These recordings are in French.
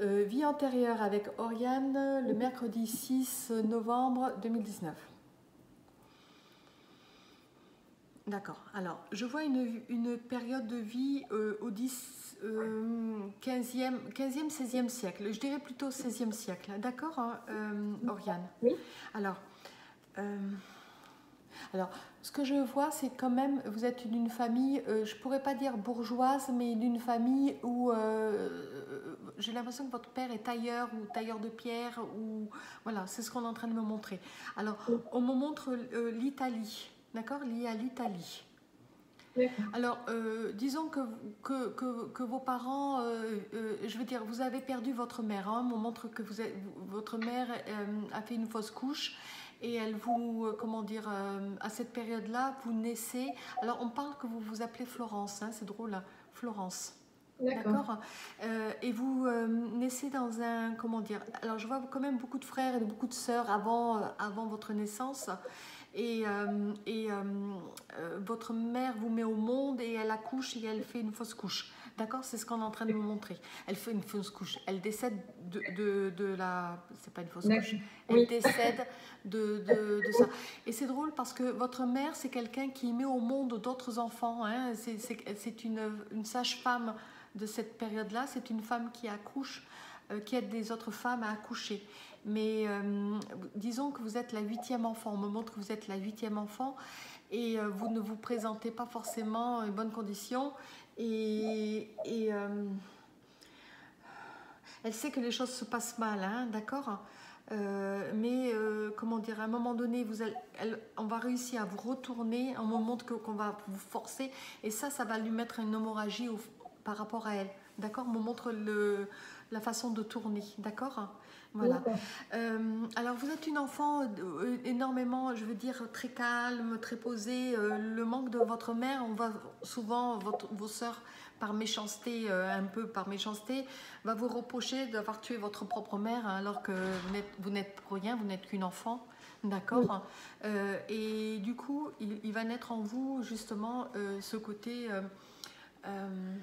Euh, vie antérieure avec Oriane le mercredi 6 novembre 2019. D'accord. Alors, je vois une, une période de vie euh, au 10, 15e, 15e, 16e siècle. Je dirais plutôt 16e siècle. D'accord, hein, euh, Oriane? Oui. Alors, euh, alors, ce que je vois, c'est quand même, vous êtes d'une famille, euh, je pourrais pas dire bourgeoise, mais d'une famille où euh, j'ai l'impression que votre père est tailleur ou tailleur de pierre, ou voilà, c'est ce qu'on est en train de me montrer. Alors, on me montre euh, l'Italie, d'accord, lié à l'Italie. Alors, euh, disons que, que, que, que vos parents, euh, euh, je veux dire, vous avez perdu votre mère. Hein, on montre que vous votre mère a fait une fausse couche et elle vous, comment dire, à cette période-là, vous naissez. Alors, on parle que vous vous appelez Florence, hein, c'est drôle, hein, Florence. D'accord. Euh, et vous euh, naissez dans un, comment dire, alors je vois quand même beaucoup de frères et beaucoup de sœurs avant, euh, avant votre naissance. Et, et votre mère vous met au monde et elle accouche et elle fait une fausse couche. D'accord C'est ce qu'on est en train de me montrer. Elle fait une fausse couche. Elle décède de, de, de la. C'est pas une fausse couche. Elle Oui. décède de, de, ça. Et c'est drôle parce que votre mère, c'est quelqu'un qui met au monde d'autres enfants. Hein. C'est une, une sage-femme de cette période-là. C'est une femme qui accouche, euh, qui aide des autres femmes à accoucher. Mais euh, disons que vous êtes la huitième enfant. On me montre que vous êtes la huitième enfant et euh, vous ne vous présentez pas forcément en bonnes conditions. Et, elle sait que les choses se passent mal, hein, d'accord? Mais comment dire, à un moment donné, vous allez- on va réussir à vous retourner, on me montre qu'on va vous forcer, et ça, ça va lui mettre une hémorragie au- par rapport à elle, d'accord On me montre le, la façon de tourner, d'accord? Voilà. Euh, alors, vous êtes une enfant euh, énormément, je veux dire, très calme, très posée. Euh, le manque de votre mère, on va souvent, votre, vos sœurs, par méchanceté, un peu par méchanceté, va vous reprocher d'avoir tué votre propre mère hein, alors que vous n'êtes, rien, vous n'êtes qu'une enfant. D'accord? Et du coup, il, il va naître en vous justement ce côté. euh,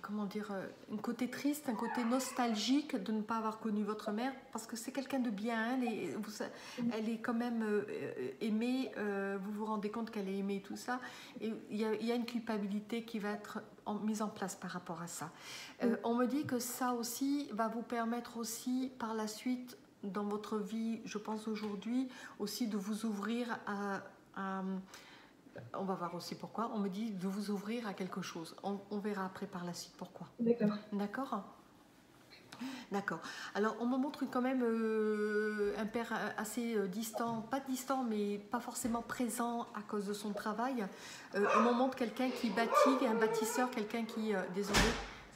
comment dire, euh, un côté triste, un côté nostalgique de ne pas avoir connu votre mère, parce que c'est quelqu'un de bien, hein, elle est, vous elle est quand même euh, euh, aimée, euh, vous vous rendez compte qu'elle est aimée et tout ça, et il y, a, il y a une culpabilité qui va être en- mise en place par rapport à ça. Euh, on me dit que ça aussi va vous permettre aussi par la suite dans votre vie, je pense aujourd'hui, aussi de vous ouvrir à- à on va voir aussi pourquoi. On me dit de vous ouvrir à quelque chose. On, on verra après par la suite pourquoi. D'accord. D'accord? D'accord. Alors, on me montre quand même euh, un père assez euh, distant, pas distant, mais pas forcément présent à cause de son travail. Euh, on me montre quelqu'un qui bâtit, un bâtisseur, quelqu'un qui, euh, désolé,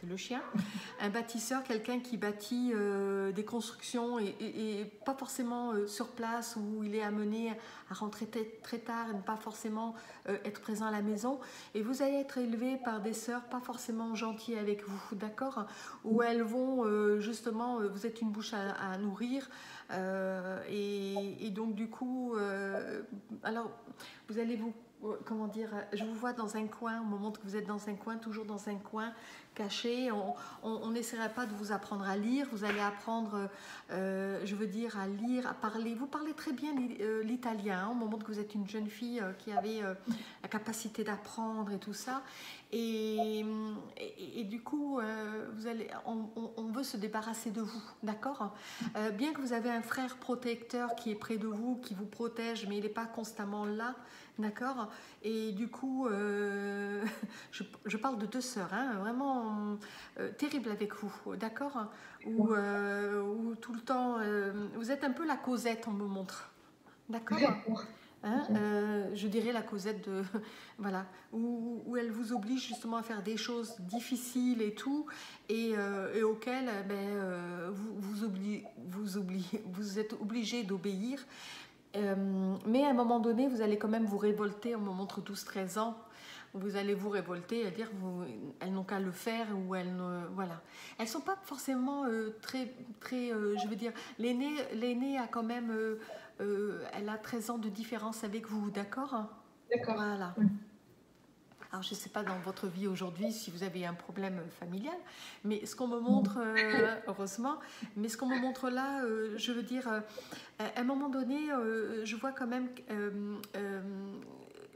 c'est le chien, un bâtisseur, quelqu'un qui bâtit euh, des constructions et, pas forcément euh, sur place où il est amené à rentrer très, tard et ne pas forcément euh, être présent à la maison. Et vous allez être élevé par des sœurs pas forcément gentilles avec vous, d'accord? Où elles vont justement, vous êtes une bouche à, nourrir. et, et donc du coup, alors vous allez vous, comment dire, je vous vois dans un coin, me montre que vous êtes dans un coin, toujours dans un coin caché. On n'essaiera pas de vous apprendre à lire, vous allez apprendre, euh, je veux dire, à lire, à parler. Vous parlez très bien euh, l'italien, hein, me montre que vous êtes une jeune fille euh, qui avait euh, la capacité d'apprendre et tout ça. Et, du coup, euh, on, veut se débarrasser de vous, d'accord Euh, Bien que vous avez un frère protecteur qui est près de vous, qui vous protège, mais il n'est pas constamment là, d'accord Et du coup, euh, je, je parle de deux sœurs, hein, vraiment euh, terribles avec vous, d'accord où, euh, tout le temps, euh, vous êtes un peu la Cosette, on me montre, d'accord. Hein, euh, je dirais la Cosette de voilà où, où elle vous oblige justement à faire des choses difficiles et tout et, euh, et auxquelles eh ben, euh, vous vous, obli- vous, oubliez- vous êtes obligé d'obéir mais à un moment donné vous allez quand même vous révolter on me montre 12-13 ans vous allez vous révolter et dire vous, elles n'ont qu'à le faire ou elles ne voilà elles sont pas forcément euh, très très euh, je veux dire l'aîné l'aîné a quand même euh, elle a 13 ans de différence avec vous, d'accord? D'accord. Voilà. Mm. Alors, je ne sais pas dans votre vie aujourd'hui si vous avez un problème familial, mais ce qu'on me montre, euh, heureusement, mais ce qu'on me montre là, euh, je veux dire, euh, à un moment donné, je vois quand même,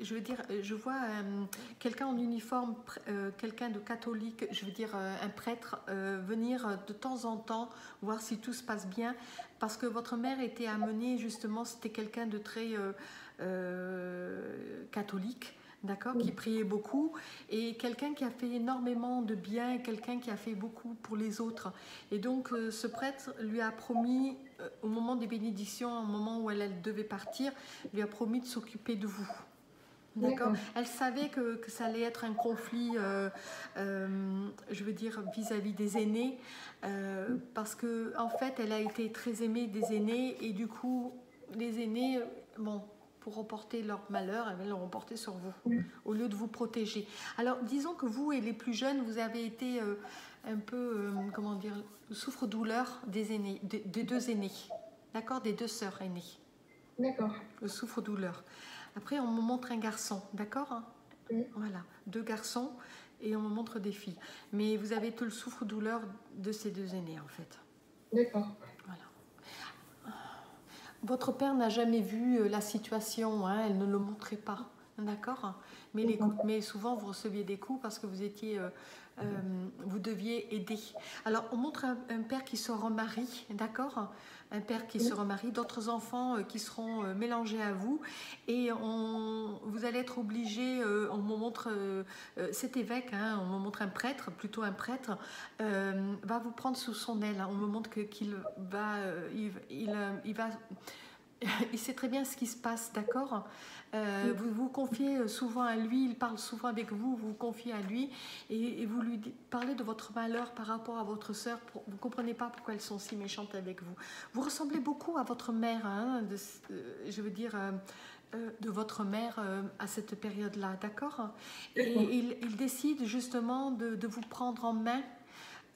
je veux dire, je vois euh, quelqu'un en uniforme, euh, quelqu'un de catholique, je veux dire euh, un prêtre, euh, venir euh, de temps en temps voir si tout se passe bien, parce que votre mère était amenée justement, c'était quelqu'un de très euh, euh, catholique. D'accord, qui priait beaucoup et quelqu'un qui a fait énormément de bien, quelqu'un qui a fait beaucoup pour les autres. Et donc euh, ce prêtre lui a promis, euh, au moment des bénédictions, au moment où elle, elle devait partir, lui a promis de s'occuper de vous. D'accord. Elle savait que, que ça allait être un conflit, euh, euh, je veux dire, vis-à-vis des aînés, euh, parce que en fait, elle a été très aimée des aînés, et du coup, les aînés, bon, pour remporter leur malheur, elles l'ont remporté sur vous, au lieu de vous protéger. Alors, disons que vous et les plus jeunes, vous avez été un peu, comment dire, le souffre-douleur des aînés, des, des deux aînés, d'accord, des deux sœurs aînées D'accord. le souffre-douleur. Après, on me montre un garçon, d'accord hein. Voilà, deux garçons et on me montre des filles. Mais vous avez tout le souffre-douleur de ces deux aînés, en fait. D'accord. Voilà. Votre père n'a jamais vu euh, la situation, hein, elle ne le montrait pas, d'accord mais, les coups- mais souvent, vous receviez des coups parce que vous étiez... euh, euh, vous deviez aider. Alors, on montre un, un père qui se remarie, d'accord? Un père qui se remarie, d'autres enfants euh, qui seront euh, mélangés à vous, et on, vous allez être obligé. on me montre cet évêque, hein, on me montre un prêtre, plutôt un prêtre, va vous prendre sous son aile. hein. On me montre qu'il va, il, il, il va, il sait très bien ce qui se passe, d'accord? Euh, Vous vous confiez souvent à lui, il parle souvent avec vous, vous vous confiez à lui et, et vous lui parlez de votre malheur par rapport à votre sœur. Vous ne comprenez pas pourquoi elles sont si méchantes avec vous. Vous ressemblez beaucoup à votre mère, hein, de- euh, je veux dire. euh, de votre mère euh, à cette période-là, d'accord? Et il, il décide justement de, de vous prendre en main,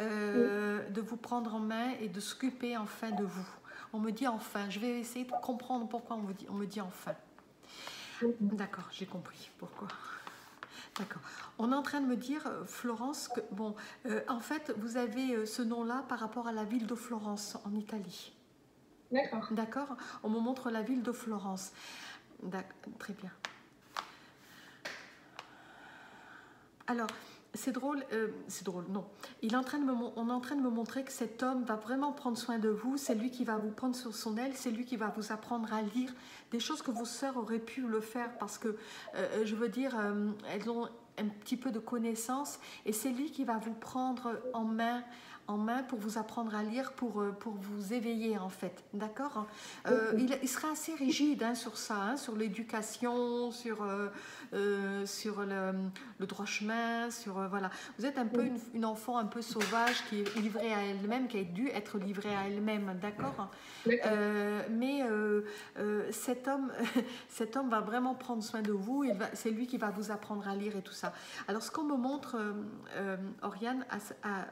euh, de vous prendre en main et de s'occuper enfin de vous. On me dit enfin, je vais essayer de comprendre pourquoi on me dit, on me dit enfin. D'accord, j'ai compris pourquoi. D'accord. On est en train de me dire, euh, Florence, que, bon, euh, en fait, vous avez euh, ce nom-là par rapport à la ville de Florence, en Italie. D'accord. D'accord On me montre la ville de Florence. Très bien. Alors, c'est drôle, euh, c'est drôle, non. Il on est en train de me montrer que cet homme va vraiment prendre soin de vous. C'est lui qui va vous prendre sur son aile. C'est lui qui va vous apprendre à lire des choses que vos sœurs auraient pu le faire parce que, euh, je veux dire, euh, elles ont un petit peu de connaissances et c'est lui qui va vous prendre en main en main pour vous apprendre à lire, pour, euh, pour vous éveiller en fait, d'accord? Euh, il, il sera assez rigide hein, sur ça, hein, sur l'éducation, sur, euh, euh, sur le, le droit chemin, sur voilà. Vous êtes un peu une, une enfant un peu sauvage qui est livrée à elle-même, qui a dû être livrée à elle-même, d'accord? Mais cet, homme, cet homme va vraiment prendre soin de vous. C'est lui qui va vous apprendre à lire et tout ça. Alors, ce qu'on me montre, Oriane, à-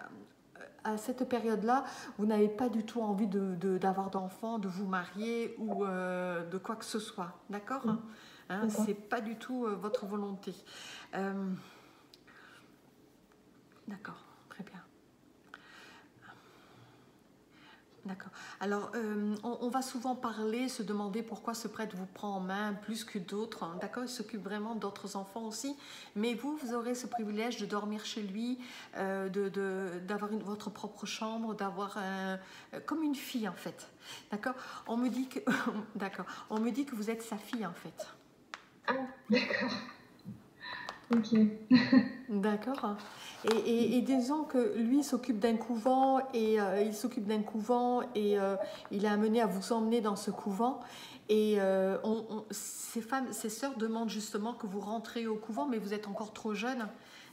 à cette période-là, vous n'avez pas du tout envie de- de- d'avoir d'enfants, de vous marier ou euh, de quoi que ce soit. D'accord hein Hein, D'accord. C'est pas du tout euh, votre volonté. Euh, D'accord, très bien. D'accord. Alors, euh, on, va souvent parler, se demander pourquoi ce prêtre vous prend en main plus que d'autres. hein. D'accord? Il s'occupe vraiment d'autres enfants aussi. Mais vous, vous aurez ce privilège de dormir chez lui, euh, d'avoir votre propre chambre, d'avoir un- euh, comme une fille en fait. D'accord? On me dit que, d'accord. On me dit que vous êtes sa fille en fait. Ah, d'accord. Ok. D'accord. Et, et- et disons que lui s'occupe d'un couvent et euh, il s'occupe d'un couvent et euh, il est amené à vous emmener dans ce couvent. Et euh, on- on- ces femmes, ces sœurs demandent justement que vous rentrez au couvent, mais vous êtes encore trop jeune.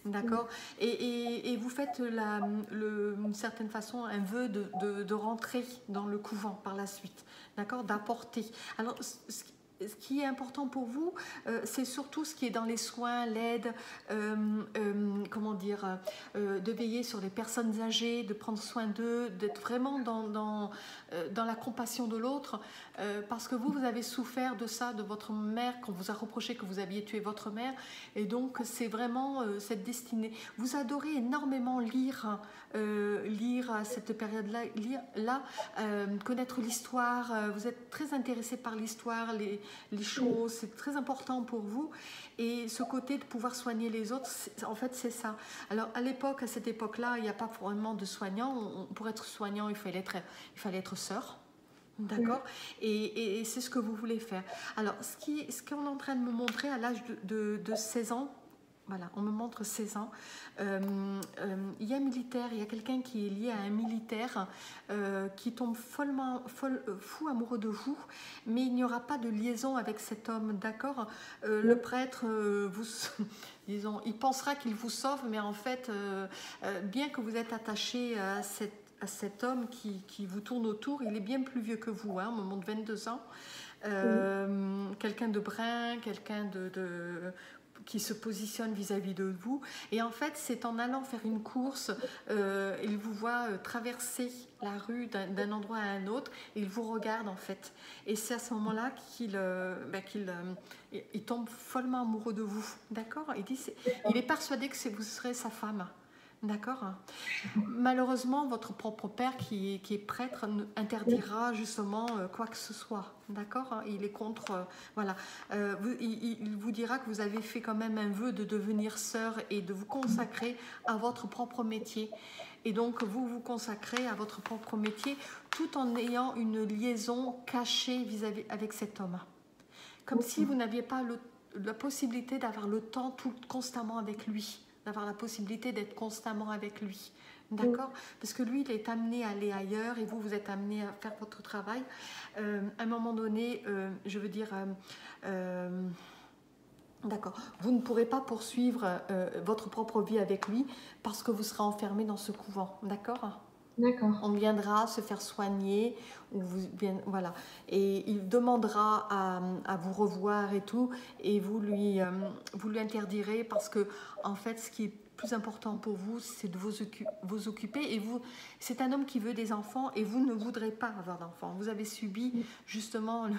D'accord et, et- et vous faites la, le- d'une certaine façon un vœu de, de- de rentrer dans le couvent par la suite. D'accord D'apporter. Alors, ce- ce- qui est important pour vous, euh, c'est surtout ce qui est dans les soins, l'aide, euh, euh, comment dire, de veiller sur les personnes âgées, de prendre soin d'eux, d'être vraiment dans, dans la compassion de l'autre, euh, parce que vous, vous avez souffert de ça, de votre mère, qu'on vous a reproché que vous aviez tué votre mère, et donc c'est vraiment euh, cette destinée. Vous adorez énormément lire, euh, lire à cette période-là, lire là, euh, connaître l'histoire, euh, vous êtes très intéressé par l'histoire, les, choses, c'est très important pour vous. Et ce côté de pouvoir soigner les autres, en fait, c'est ça. Alors, à l'époque, à cette époque-là, il n'y a pas vraiment de soignants. Pour être soignant, il fallait être, il fallait être sœur. D'accord? Et, c'est ce que vous voulez faire. Alors, ce qu'on est en train de me montrer à l'âge de, de- de 16 ans, voilà, on me montre 16 ans. Euh, euh, il y a un militaire, il y a quelqu'un qui est lié à un militaire euh, qui tombe follement, folle- fou amoureux de vous, mais il n'y aura pas de liaison avec cet homme, d'accord? Le prêtre, vous, disons, il pensera qu'il vous sauve, mais en fait, bien que vous êtes attaché à cet, à cet homme qui, qui vous tourne autour, il est bien plus vieux que vous, hein, au moment de 22 ans. Euh, Quelqu'un de brun, quelqu'un de, qui se positionne vis-à-vis de vous. Et en fait, c'est en allant faire une course, euh, il vous voit euh, traverser la rue d'un endroit à un autre, et il vous regarde en fait. Et c'est à ce moment-là qu'il euh, euh, il- tombe follement amoureux de vous. D'accord? Il, est persuadé que vous serez sa femme. D'accord Malheureusement, votre propre père, qui est, qui est prêtre, interdira justement euh, quoi que ce soit. D'accord? Il est contre. euh, voilà. Euh, il, vous dira que vous avez fait quand même un vœu de devenir sœur et de vous consacrer à votre propre métier. Et donc, vous vous consacrez à votre propre métier tout en ayant une liaison cachée vis-à-vis avec cet homme. Comme si vous n'aviez pas le- la possibilité d'avoir le temps tout constamment avec lui, d'avoir la possibilité d'être constamment avec lui. D'accord? Parce que lui, il est amené à aller ailleurs et vous, vous êtes amené à faire votre travail. Euh, à un moment donné, euh, je veux dire, euh, d'accord, vous ne pourrez pas poursuivre votre propre vie avec lui parce que vous serez enfermé dans ce couvent. D'accord? On viendra se faire soigner, ou vous, bien, voilà. Et il demandera à, à vous revoir et tout, et vous lui, euh, vous lui interdirez parce que, en fait, ce qui est plus important pour vous, c'est de vous, occu- vous occuper. Et vous, c'est un homme qui veut des enfants, et vous ne voudrez pas avoir d'enfants. Vous avez subi justement, le-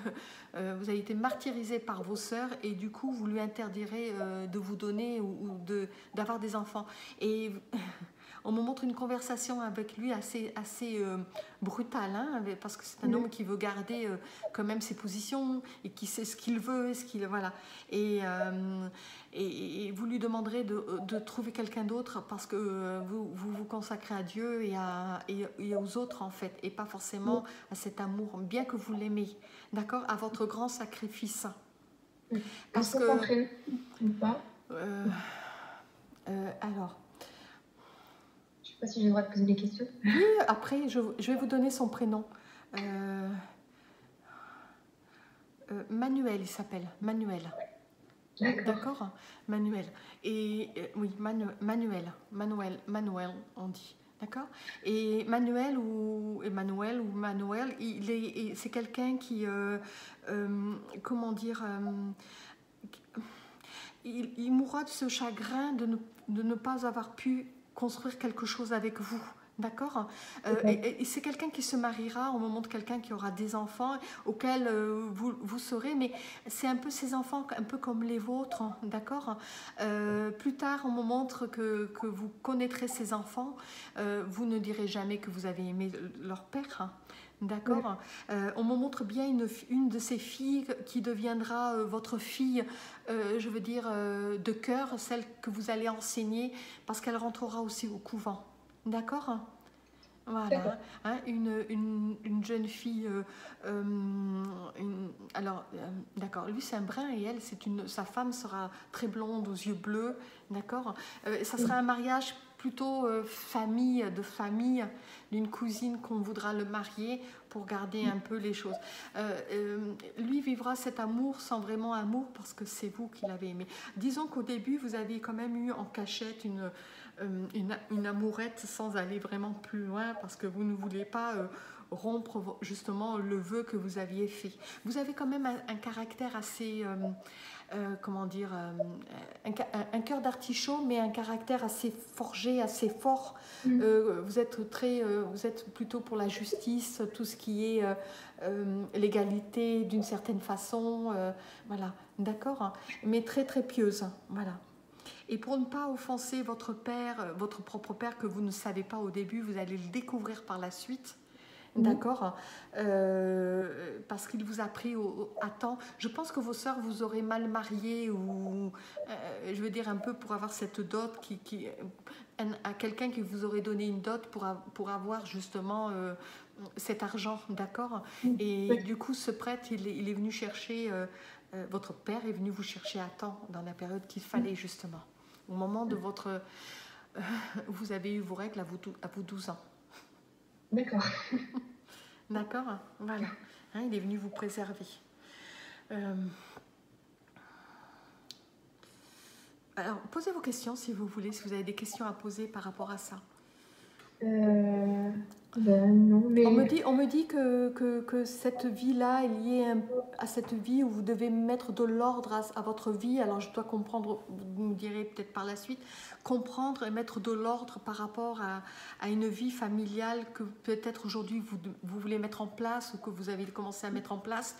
euh, vous avez été martyrisé par vos sœurs, et du coup, vous lui interdirez euh, de vous donner ou, ou de d'avoir des enfants. Et on me montre une conversation avec lui assez, assez euh, brutale, hein, parce que c'est un homme qui veut garder euh, quand même ses positions et qui sait ce qu'il veut, ce qu'il voilà. Et, euh, et, et vous lui demanderez de, de trouver quelqu'un d'autre parce que vous, vous vous consacrez à Dieu et, à, et, et aux autres en fait, et pas forcément à cet amour, bien que vous l'aimez, d'accord, à votre grand sacrifice. Parce que ou pas? Euh, alors. Je sais pas si j'ai le droit de poser des questions. Oui, après, je, je vais vous donner son prénom. Euh, euh, Manuel, il s'appelle. Manuel. D'accord. D'accord Manuel. Et euh, oui, Manu- Manuel. Manuel. Manuel, on dit. D'accord Et Manuel ou Emmanuel ou Manuel, il est, c'est quelqu'un qui, comment dire, il, il mourra de ce chagrin de ne, de ne pas avoir pu construire quelque chose avec vous. D'accord Euh. Et, et c'est quelqu'un qui se mariera, on me montre quelqu'un qui aura des enfants auxquels euh, vous, vous serez, mais c'est un peu ces enfants, un peu comme les vôtres, d'accord Euh, Plus tard, on me montre que, que vous connaîtrez ces enfants, vous ne direz jamais que vous avez aimé leur père, hein, D'accord. Euh, on me montre bien une, une de ces filles qui deviendra euh, votre fille, euh, je veux dire, de cœur, celle que vous allez enseigner, parce qu'elle rentrera aussi au couvent. D'accord Voilà. Hein, une, une, une jeune fille. euh, euh, une- alors, euh, d'accord, lui c'est un brun et elle, c'est une, sa femme sera très blonde, aux yeux bleus. D'accord Ça sera un mariage plutôt euh, famille, de famille, d'une cousine qu'on voudra le marier pour garder un peu les choses. Euh, euh, lui vivra cet amour sans vraiment amour parce que c'est vous qui l'avez aimé. Disons qu'au début, vous avez quand même eu en cachette une, amourette sans aller vraiment plus loin parce que vous ne voulez pas rompre justement le vœu que vous aviez fait. Vous avez quand même un, caractère assez, comment dire, un, cœur d'artichaut, mais un caractère assez forgé, assez fort. Mm. vous êtes très, vous êtes plutôt pour la justice, tout ce qui est l'égalité d'une certaine façon, voilà, d'accord, hein. mais très très pieuse, voilà. Et pour ne pas offenser votre père, euh, votre propre père que vous ne savez pas au début, vous allez le découvrir par la suite. D'accord euh, Parce qu'il vous a pris au, à temps. Je pense que vos sœurs vous auraient mal marié ou, euh, je veux dire, un peu pour avoir cette dot qui. qui à quelqu'un qui vous aurait donné une dot pour, pour avoir justement cet argent, d'accord Et du coup, ce prêtre, il est, il est venu chercher. votre père est venu vous chercher à temps dans la période qu'il fallait justement. Au moment de votre... Euh, vous avez eu vos règles à vous, à vous 12 ans. D'accord. D'accord Voilà. Hein, il est venu vous préserver. Euh, alors, posez vos questions si vous voulez, si vous avez des questions à poser par rapport à ça. Euh, ben. On me dit, on me dit que, que, que cette vie-là est liée à cette vie où vous devez mettre de l'ordre à, votre vie. Alors je dois comprendre, vous me direz peut-être par la suite, comprendre et mettre de l'ordre par rapport à, à, une vie familiale que peut-être aujourd'hui vous, vous voulez mettre en place ou que vous avez commencé à mettre en place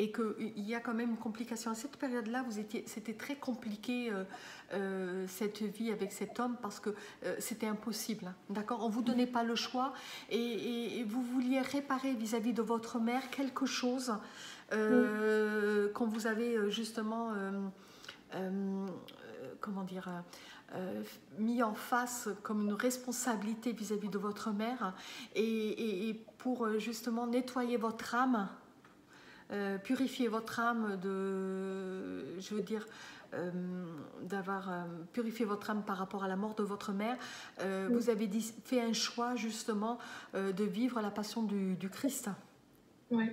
et qu'il y a quand même une complication. À cette période-là, c'était très compliqué euh, euh, cette vie avec cet homme parce que euh, c'était impossible. Hein, d'accord? On ne vous donnait pas le choix et, vous vouliez réparer vis-à-vis de votre mère quelque chose quand vous avez justement, comment dire, mis en face comme une responsabilité vis-à-vis de votre mère et, pour justement nettoyer votre âme euh, purifier votre âme de, je veux dire, euh, d'avoir euh, purifié votre âme par rapport à la mort de votre mère, vous avez dit, fait un choix justement de vivre la passion du, du Christ. Oui.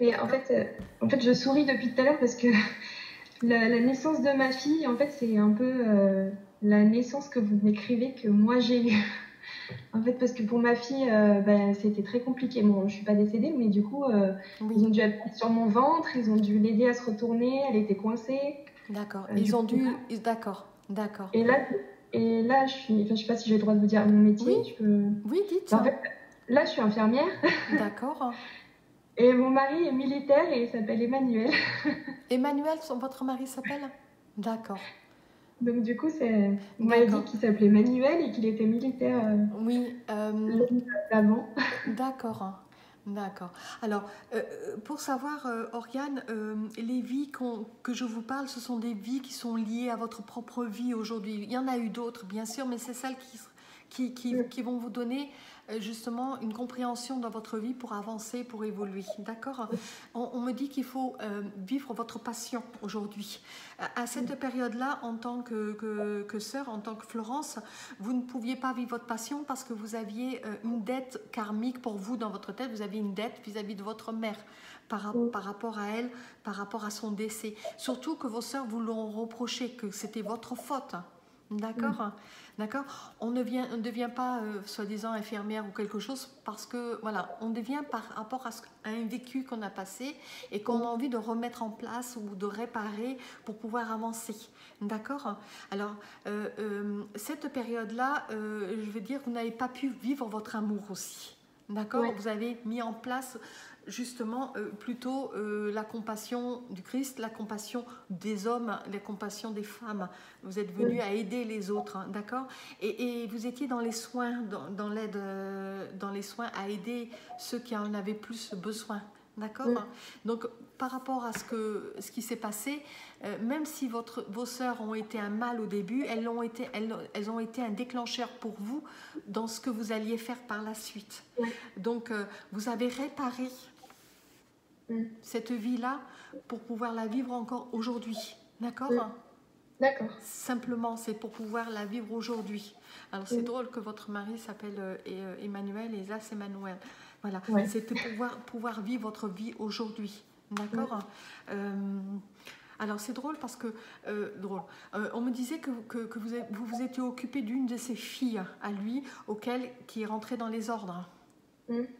Mais en fait, en fait, je souris depuis tout à l'heure parce que la, la, naissance de ma fille, en fait, c'est un peu la naissance que vous décrivez que moi j'ai eue. En fait, parce que pour ma fille, euh, ben, c'était très compliqué. Bon, je suis pas décédée, mais du coup, euh, ils ont dû appuyer sur mon ventre, ils ont dû l'aider à se retourner, elle était coincée. D'accord. Euh, ils ont dû. D'accord. D'accord. Et là, et là, je suis. Enfin, je sais pas si j'ai le droit de vous dire mon métier. Oui. Oui, dites. En fait, là, je suis infirmière. D'accord. Et mon mari est militaire et il s'appelle Emmanuel. Emmanuel, votre mari s'appelle? D'accord. Donc du coup, c'est on m'a dit qu'il s'appelait Manuel et qu'il était militaire. Euh, oui. Euh... Avant. D'accord. D'accord. Alors, euh, pour savoir, euh, Oriane, les vies que je vous parle, ce sont des vies qui sont liées à votre propre vie aujourd'hui. Il y en a eu d'autres, bien sûr, mais c'est celles qui, qui, qui, qui, vont vous donner euh, justement une compréhension dans votre vie pour avancer, pour évoluer. D'accord? On, me dit qu'il faut euh, vivre votre passion aujourd'hui. À cette période-là, en tant que, que, sœur, en tant que Florence, vous ne pouviez pas vivre votre passion parce que vous aviez euh, une dette karmique pour vous dans votre tête. Vous aviez une dette vis-à-vis de votre mère. Par, par, rapport à elle, par rapport à son décès. Surtout que vos sœurs vous l'ont reproché, que c'était votre faute. D'accord? D'accord? On ne, vient, ne devient pas euh, soi-disant infirmière ou quelque chose parce que, voilà, on devient par rapport à, un vécu qu'on a passé et qu'on a envie de remettre en place ou de réparer pour pouvoir avancer. D'accord? Alors, euh, euh, cette période-là, je veux dire, vous n'avez pas pu vivre votre amour aussi. D'accord? Vous avez mis en place justement euh, plutôt euh, la compassion du Christ, la compassion des hommes, la compassion des femmes. Vous êtes venu à aider les autres, hein, d'accord? Et, vous étiez dans les soins, dans, l'aide, euh, dans les soins à aider ceux qui en avaient plus besoin. D'accord? Donc, par rapport à ce, que, ce qui s'est passé, même si votre, vos sœurs ont été un mal au début, elles ont, été, elles, elles ont été un déclencheur pour vous dans ce que vous alliez faire par la suite. Donc, vous avez réparé Mm. cette vie-là pour pouvoir la vivre encore aujourd'hui. D'accord mm. D'accord. Simplement, c'est pour pouvoir la vivre aujourd'hui. Alors, c'est mm. drôle que votre mari s'appelle euh, euh, Emmanuel et là, c'est Manuel. Voilà. C'est pour pouvoir, pouvoir vivre votre vie aujourd'hui. D'accord euh, alors c'est drôle parce que drôle. on me disait que, que, vous, vous, vous étiez occupé d'une de ses filles à lui, auquel qui est rentrée dans les ordres.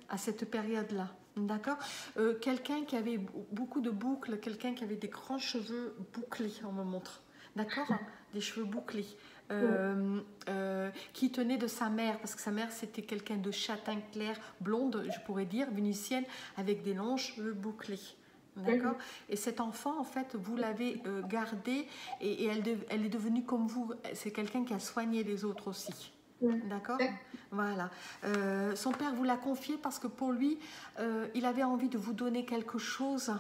À cette période-là. D'accord Euh, Quelqu'un qui avait beaucoup de boucles, quelqu'un qui avait des grands cheveux bouclés, on me montre. D'accord Des cheveux bouclés. Euh, euh, qui tenait de sa mère, parce que sa mère c'était quelqu'un de châtain clair, blonde, je pourrais dire, vénitienne, avec des longs cheveux bouclés. D'accord Et cet enfant, en fait, vous l'avez gardé et, et elle, de- elle est devenue comme vous. C'est quelqu'un qui a soigné les autres aussi. D'accord. Voilà. Euh, son père vous l'a confié parce que pour lui, euh, il avait envie de vous donner quelque chose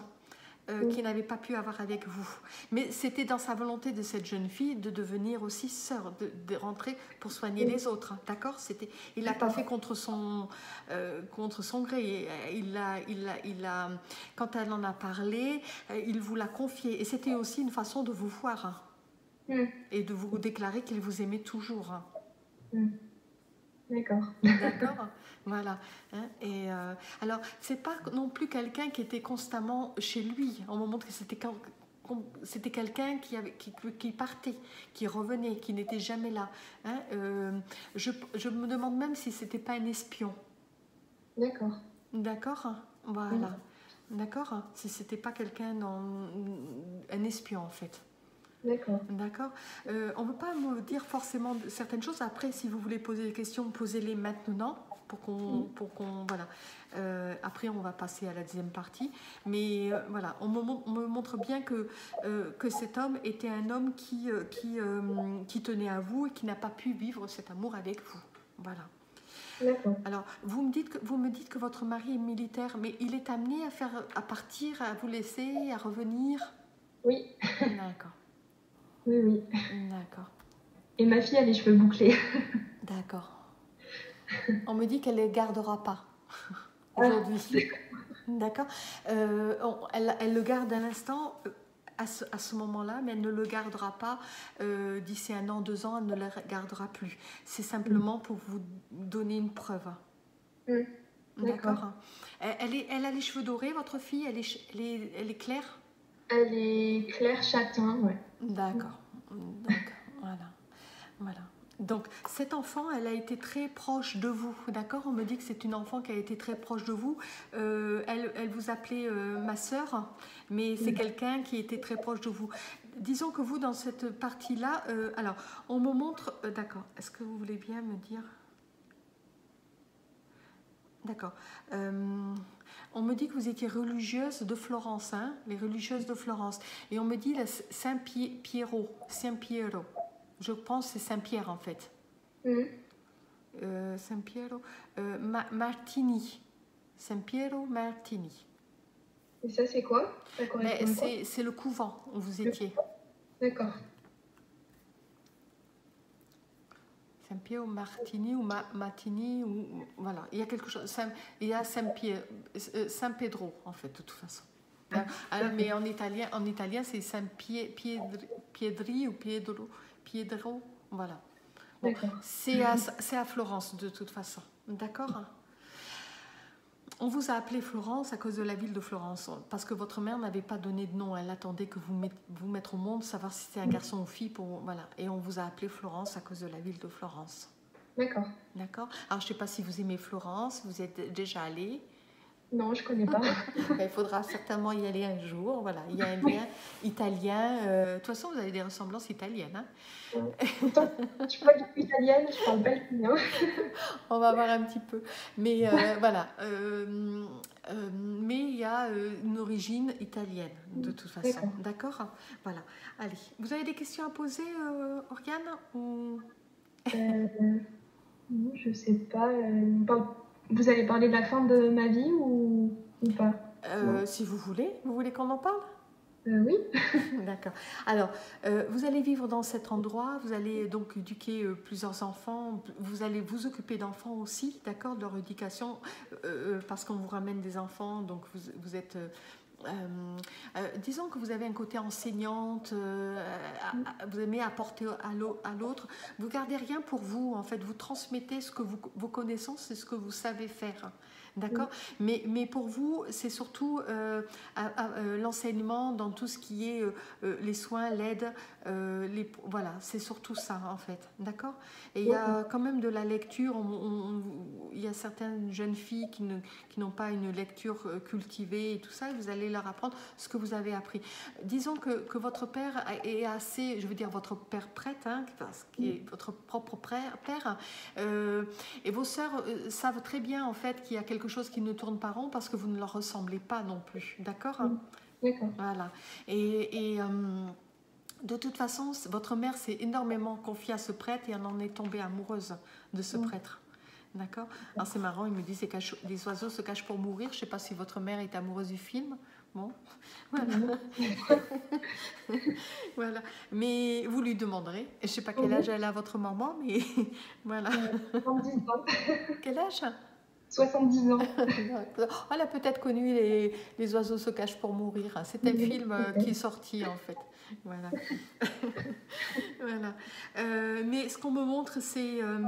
euh, qu'il n'avait pas pu avoir avec vous. Mais c'était dans sa volonté de cette jeune fille de devenir aussi sœur, de, de rentrer pour soigner les autres. D'accord? C'était, Il l'a pas fait contre son, contre son gré. Il l'a, il quand elle en a parlé, il vous l'a confié. Et c'était aussi une façon de vous voir hein, et de vous déclarer qu'il vous aimait toujours. hein. Mm. D'accord. D'accord Voilà. hein, et euh, alors, c'est pas non plus quelqu'un qui était constamment chez lui. On me montre que c'était quand- c'était quelqu'un qui, qui, qui partait, qui revenait, qui n'était jamais là. hein. Euh, je, je me demande même si c'était pas un espion. D'accord. D'accord Voilà. D'accord Si c'était pas quelqu'un un espion en fait. D'accord. D'accord. Euh, on ne peut pas me dire forcément certaines choses. Après, si vous voulez poser des questions, posez-les maintenant pour qu'on, Mm. pour qu'on, voilà. Euh, après, on va passer à la deuxième partie. Mais euh, voilà, on me, mon- on me montre bien que euh, que cet homme était un homme qui qui qui tenait à vous et qui n'a pas pu vivre cet amour avec vous. Voilà. D'accord. Alors, vous me dites que vous me dites que votre mari est militaire, mais il est amené à faire, à partir, à vous laisser, à revenir? Oui. D'accord. Oui, oui. D'accord. Et ma fille a les cheveux bouclés. D'accord. On me dit qu'elle ne les gardera pas Ah, aujourd'hui. D'accord. Euh, elle, elle le garde à l'instant, euh, à ce, ce moment-là, mais elle ne le gardera pas euh, d'ici un an, deux ans, elle ne le gardera plus. C'est simplement pour vous donner une preuve. Mm. D'accord. Elle, elle est, elle a les cheveux dorés, votre fille? Elle est, ch- elle est, elle est claire? Elle est claire châtain, ouais. D'accord. Donc, voilà. Voilà. Donc, cet enfant, elle a été très proche de vous, d'accord? On me dit que c'est une enfant qui a été très proche de vous. Euh, elle, elle vous appelait euh, ma sœur, mais c'est quelqu'un qui était très proche de vous. Disons que vous, dans cette partie-là, euh, alors, on me montre... d'accord. Est-ce que vous voulez bien me dire? D'accord. Euh, on me dit que vous étiez religieuse de Florence, hein, les religieuses de Florence. Et on me dit la Saint-Pierrot, Saint-Piero. Je pense que c'est Saint-Pierre en fait. Mm. Euh, Saint-Piero, euh, Ma- Martini. Saint-Piero Martini. Et ça, c'est quoi? C'est le couvent où vous étiez. D'accord. Saint-Piero Martini ou Ma- Martini ou voilà, il y a quelque chose. Saint- il y a Saint-Pierre, euh, Saint-Pedro en fait de toute façon. Ah, Alors, mais en italien, en italien c'est Saint-Piedri Piedri ou Piedro, Piedro, voilà. Bon. C'est à, c'est à Florence de toute façon. D'accord? On vous a appelé Florence à cause de la ville de Florence, parce que votre mère n'avait pas donné de nom. Elle attendait que vous met- vous mettre au monde, savoir si c'était un garçon ou fille. Pour, voilà. Et on vous a appelé Florence à cause de la ville de Florence. D'accord. D'accord Alors, je ne sais pas si vous aimez Florence, vous êtes déjà allé. Non, je connais pas. Ben, il faudra certainement y aller un jour. Voilà, il y a un lien italien. euh, de toute façon, vous avez des ressemblances italiennes. hein. Pourtant, je suis pas du tout italienne, je parle italien. On va voir un petit peu. Mais euh, voilà. euh, mais il y a une origine italienne, de toute façon. D'accord Voilà. Allez. Vous avez des questions à poser, Oriane ou... Non, je sais pas. on parle- Vous allez parler de la fin de ma vie ou, ou pas Euh, Si vous voulez. Vous voulez qu'on en parle? Euh, Oui. D'accord. Alors, euh, vous allez vivre dans cet endroit, vous allez donc éduquer euh, plusieurs enfants, vous allez vous occuper d'enfants aussi, d'accord, de leur éducation, parce qu'on vous ramène des enfants, donc vous, vous êtes... euh, euh, disons que vous avez un côté enseignante, euh, vous aimez apporter à l'autre, vous gardez rien pour vous, en fait, vous transmettez ce que vous, vos connaissances et ce que vous savez faire. D'accord mais, mais pour vous, c'est surtout euh, euh, l'enseignement dans tout ce qui est euh, les soins, l'aide. les, voilà, c'est surtout ça en fait. D'accord? Et il y a quand même de la lecture. il y a certaines jeunes filles qui, ne, qui n'ont pas une lecture cultivée et tout ça. Et vous allez leur apprendre ce que vous avez appris. Disons que, que votre père est assez, je veux dire votre père prêtre, hein, est votre propre père, père et vos sœurs savent très bien en fait qu'il y a quelque chose qui ne tourne pas rond parce que vous ne leur ressemblez pas non plus. D'accord D'accord. Voilà. Et, et euh, de toute façon, votre mère s'est énormément confiée à ce prêtre et elle en est tombée amoureuse de ce prêtre. D'accord? Alors c'est marrant, il me dit que les oiseaux se cachent pour mourir. Je ne sais pas si votre mère est amoureuse du film. Bon, voilà. voilà. Mais vous lui demanderez. Je ne sais pas quel âge elle a votre maman, mais voilà. quel âge? 70 ans. Elle a peut-être connu les, les, oiseaux se cachent pour mourir. C'est un film euh, qui est sorti en fait. Voilà. voilà. Euh, mais ce qu'on me montre, c'est euh,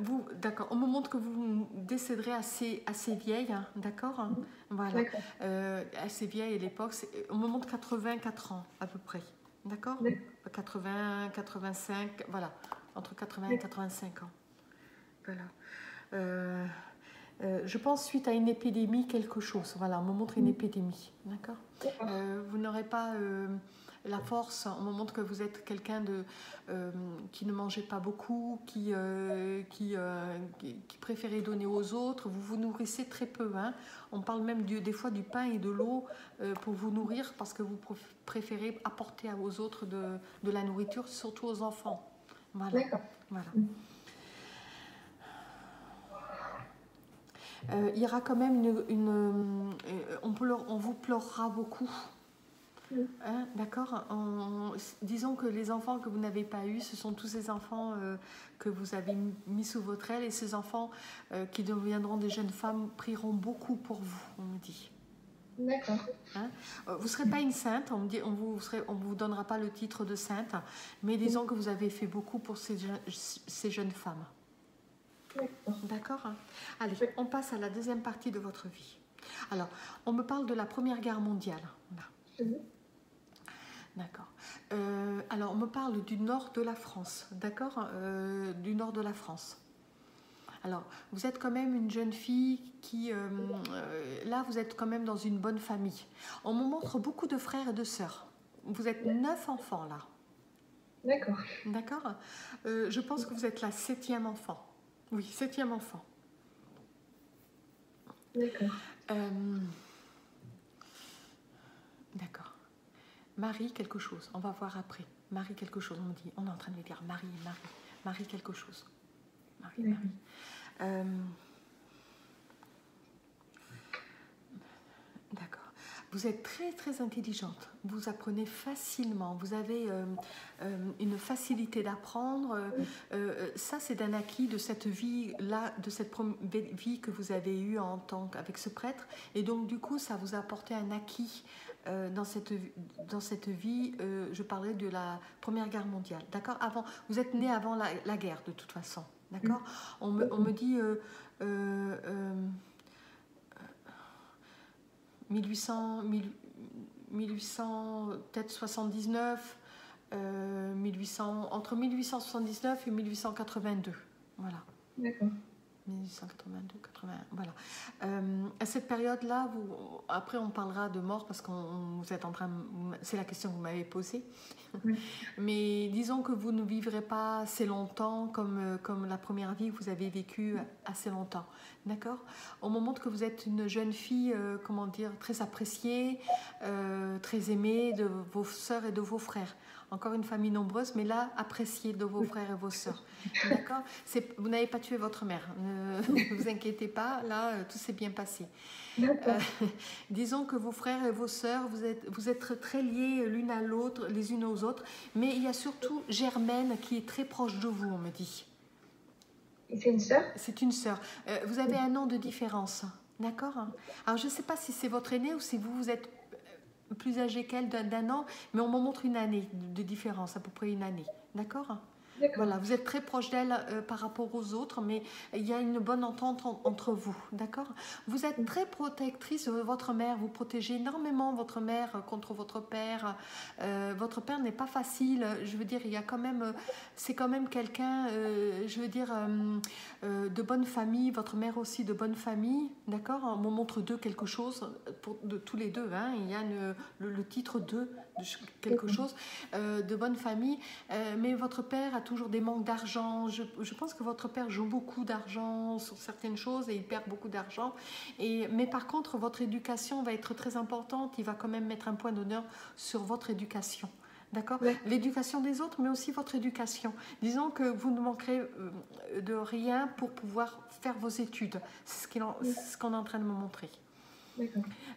vous, d'accord. On me montre que vous décéderez assez, assez vieille, hein, d'accord? Hein. voilà. assez vieille à l'époque. On me montre 84 ans à peu près, d'accord? 80, 85, voilà, entre 80 et 85 ans. Voilà. Euh, euh, je pense suite à une épidémie, quelque chose. Voilà, on me montre une mm. épidémie. D'accord? Euh, Vous n'aurez pas la force, on me montre que vous êtes quelqu'un de qui ne mangeait pas beaucoup, qui, qui, qui, préférait donner aux autres. Vous vous nourrissez très peu. Hein. On parle même des fois du pain et de l'eau pour vous nourrir parce que vous préférez apporter aux autres de, de la nourriture, surtout aux enfants. Voilà. voilà. Euh, il y aura quand même une. Euh, on, on, vous pleurera beaucoup. Hein, D'accord Disons que les enfants que vous n'avez pas eus, ce sont tous ces enfants euh, que vous avez mis sous votre aile et ces enfants qui deviendront des jeunes femmes prieront beaucoup pour vous, on me dit. D'accord. Hein vous ne serez pas une sainte, on ne vous, on vous donnera pas le titre de sainte, mais disons que vous avez fait beaucoup pour ces, ces jeunes femmes. D'accord. Allez, on passe à la deuxième partie de votre vie. Alors, on me parle de la Première Guerre mondiale. Mhm. D'accord. Euh, alors, on me parle du nord de la France. D'accord euh, Du nord de la France. Alors, vous êtes quand même une jeune fille qui... Euh, là, vous êtes quand même dans une bonne famille. On me montre beaucoup de frères et de sœurs. Vous êtes neuf enfants, là. D'accord. D'accord Je pense que vous êtes la septième enfant. Oui, septième enfant. D'accord. Euh, d'accord. Marie quelque chose. On va voir après. Marie quelque chose. On dit, on est en train de me dire Marie, Marie, Marie quelque chose. Marie, Marie. Euh, d'accord. Vous êtes très très intelligente, vous apprenez facilement, vous avez euh, euh, une facilité d'apprendre. Euh, ça, c'est d'un acquis de cette vie-là, de cette vie que vous avez eue en tant qu'avec ce prêtre. Et donc, du coup, ça vous a apporté un acquis dans, cette, dans cette vie. je parlais de la Première Guerre mondiale, d'accord? Avant, Vous êtes né avant la, guerre, de toute façon, d'accord? On, me, on me dit... 1800, 1800 peut-être 79, 1800, entre 1879 et 1882. Voilà. D'accord. 1882, 80, voilà. Euh, à cette période-là, après on parlera de mort parce que vous êtes en train, c'est la question que vous m'avez posée. Mais disons que vous ne vivrez pas assez longtemps comme, euh, comme la première vie que vous avez vécue assez longtemps. D'accord? Au moment que vous êtes une jeune fille, euh, comment dire, très appréciée, très aimée de vos sœurs et de vos frères encore une famille nombreuse, mais là, appréciée de vos frères et vos sœurs. D'accord Vous n'avez pas tué votre mère. Ne vous inquiétez pas, là, euh, tout s'est bien passé. Euh, disons que vos frères et vos sœurs, vous êtes, vous êtes très liés l'une à l'autre, les unes aux autres, mais il y a surtout Germaine qui est très proche de vous, on me dit. C'est une sœur? C'est une sœur. Euh, vous avez un an de différence. D'accord? Alors, je ne sais pas si c'est votre aîné ou si vous, vous êtes plus âgée qu'elle d'un an, mais on me montre une année de différence, à peu près une année. D'accord? Voilà, vous êtes très proche d'elle euh, par rapport aux autres, mais il y a une bonne entente entre vous, d'accord? Vous êtes très protectrice de votre mère, vous protégez énormément votre mère contre votre père. Euh, votre père n'est pas facile, je veux dire, il y a quand même, c'est quand même quelqu'un, euh, je veux dire, de bonne famille, votre mère aussi de bonne famille, d'accord? On montre deux quelque chose, pour, de tous les deux, hein, il y a le, titre de, de quelque chose, de bonne famille, mais votre père a toujours des manques d'argent. Je, pense que votre père joue beaucoup d'argent sur certaines choses et il perd beaucoup d'argent. Et, mais par contre, votre éducation va être très importante. Il va quand même mettre un point d'honneur sur votre éducation. D'accord? L'éducation des autres, mais aussi votre éducation. Disons que vous ne manquerez euh, de rien pour pouvoir faire vos études. C'est ce qu'on est en train de me montrer. Euh,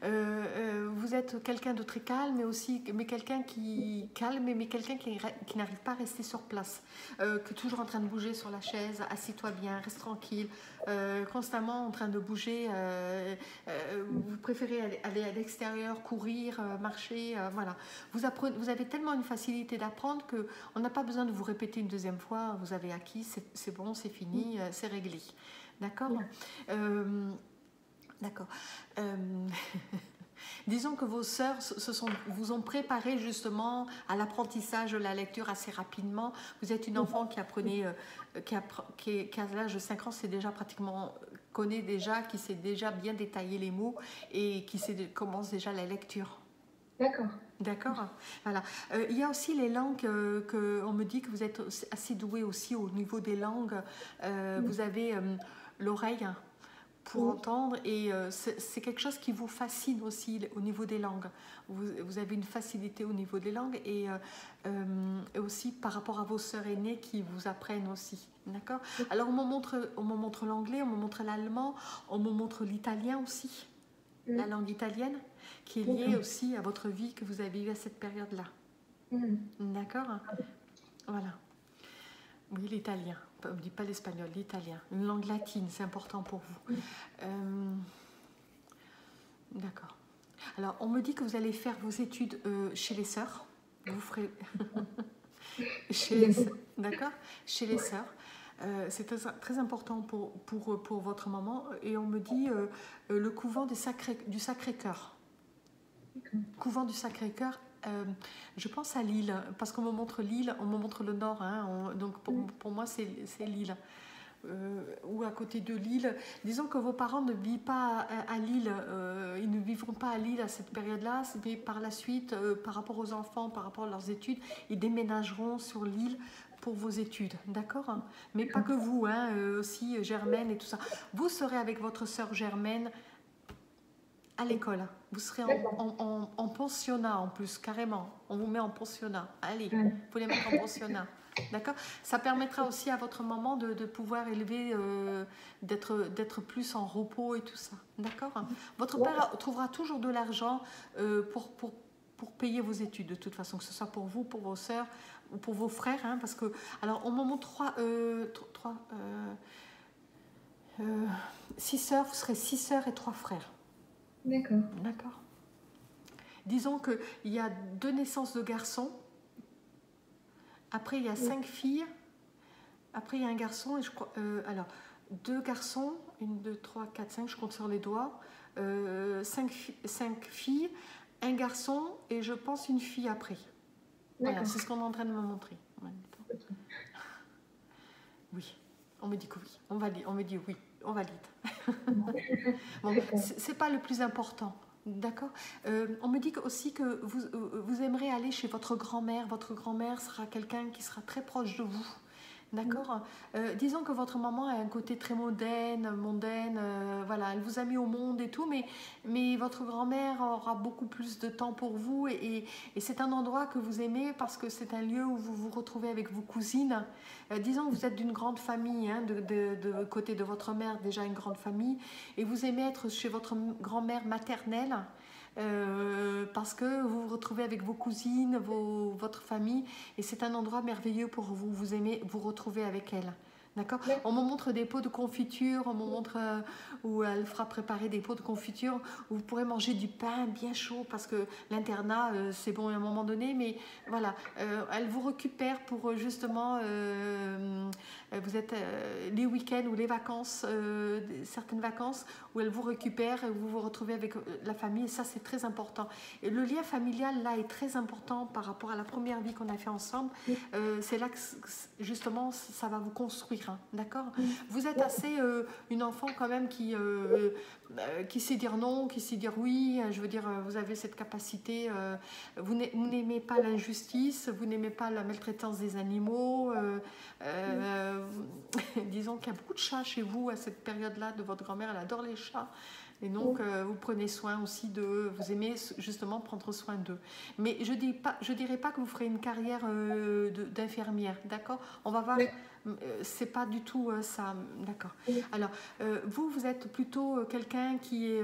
euh, vous êtes quelqu'un de très calme, mais aussi mais quelqu'un qui calme, mais quelqu'un qui, qui n'arrive pas à rester sur place, euh, qui est toujours en train de bouger sur la chaise. Assis-toi bien, reste tranquille, constamment en train de bouger. vous préférez aller, à l'extérieur, courir, marcher, voilà. Vous apprenez, vous avez tellement une facilité d'apprendre que on n'a pas besoin de vous répéter une deuxième fois. Vous avez acquis, c'est bon, c'est fini, c'est réglé. D'accord? D'accord. Euh, disons que vos sœurs se sont, vous ont préparé justement à l'apprentissage de la lecture assez rapidement. Vous êtes une enfant qui apprenait, euh, qui, a, qui, à l'âge de 5 ans, c'est déjà pratiquement connaît déjà, qui sait déjà bien détailler les mots et qui sait, commence déjà la lecture. D'accord. D'accord. Voilà. Euh, il y a aussi les langues que on me dit que vous êtes assez doué aussi au niveau des langues. Vous avez l'oreille pour entendre et euh, c'est quelque chose qui vous fascine aussi au niveau des langues. Vous, vous avez une facilité au niveau des langues et, euh, euh, aussi par rapport à vos sœurs aînées qui vous apprennent aussi. D'accord? Alors on me montre, on me montre l'anglais, on me montre l'allemand, on me montre l'italien aussi, la langue italienne qui est liée aussi à votre vie que vous avez eue à cette période-là. D'accord? Voilà. Oui, l'italien on ne dit pas l'espagnol, l'italien. Une langue latine, c'est important pour vous. Euh, d'accord. Alors, on me dit que vous allez faire vos études euh, chez les sœurs. Vous ferez. chez les D'accord Chez les sœurs. Euh, c'est très, important pour, pour, pour, votre maman. Et on me dit le couvent du Sacré-Cœur. Couvent du Sacré-Cœur euh, je pense à Lille, parce qu'on me montre Lille, on me montre le nord, hein, donc pour, moi c'est Lille. Euh, ou à côté de Lille. Disons que vos parents ne vivent pas à, Lille, euh, ils ne vivront pas à Lille à cette période-là, mais par la suite, par rapport aux enfants, par rapport à leurs études, ils déménageront sur l'île pour vos études, d'accord? Mais pas que vous, hein, aussi Germaine et tout ça. Vous serez avec votre sœur Germaine à l'école. Vous serez en, pensionnat en plus, carrément. On vous met en pensionnat. Allez, vous pouvez les mettre en pensionnat. D'accord? Ça permettra aussi à votre maman de, pouvoir élever, euh, d'être plus en repos et tout ça. D'accord? Votre père trouvera toujours de l'argent euh, pour, pour, pour, payer vos études, de toute façon, que ce soit pour vous, pour vos sœurs ou pour vos frères. Hein, parce que, alors, au moment trois, euh, trois six sœurs, vous serez six sœurs et trois frères. D'accord. D'accord. Disons qu'il y a deux naissances de garçons. Après, il y a cinq filles. Après, il y a un garçon. Et je crois, euh, alors, deux garçons. Une, deux, trois, quatre, cinq. Je compte sur les doigts. Euh, cinq, cinq, filles. Un garçon. Et je pense une fille après. Voilà, c'est ce qu'on est en train de me montrer. Oui. On me dit que oui. On, va, on me dit oui on valide. bon, c'est pas le plus important. D'accord? Euh, On me dit aussi que vous, euh, vous aimerez aller chez votre grand-mère. Votre grand-mère sera quelqu'un qui sera très proche de vous. D'accord euh, Disons que votre maman a un côté très mondaine, mondaine, euh, voilà, elle vous a mis au monde et tout, mais, mais votre grand-mère aura beaucoup plus de temps pour vous et, c'est un endroit que vous aimez parce que c'est un lieu où vous vous retrouvez avec vos cousines. Euh, disons que vous êtes d'une grande famille, hein, de, côté de votre mère, déjà une grande famille, et vous aimez être chez votre grand-mère maternelle. Euh, parce que vous vous retrouvez avec vos cousines, vos, votre famille, et c'est un endroit merveilleux pour vous. Vous aimez vous retrouver avec elle. D'accord On me montre des pots de confiture, on me montre euh, où elle fera préparer des pots de confiture, où vous pourrez manger du pain bien chaud parce que l'internat, euh, c'est bon à un moment donné, mais voilà, euh, elle vous récupère pour justement, vous êtes les week-ends ou les vacances, certaines vacances, où elle vous récupère et vous vous retrouvez avec la famille, et ça c'est très important. Et le lien familial là est très important par rapport à la première vie qu'on a fait ensemble. c'est là que justement ça va vous construire d'accord? Vous êtes assez euh, une enfant quand même qui, euh, euh, qui sait dire non, qui sait dire oui. Je veux dire, vous avez cette capacité. vous n'aimez pas l'injustice, vous n'aimez pas la maltraitance des animaux. disons qu'il y a beaucoup de chats chez vous à cette période-là de votre grand-mère. Elle adore les chats. Et donc, vous prenez soin aussi de, vous aimez justement prendre soin d'eux. Mais je ne dirais pas que vous ferez une carrière d'infirmière, d'accord? On va voir euh, c'est pas du tout euh, ça, d'accord. Alors, euh, vous, vous êtes plutôt quelqu'un qui est,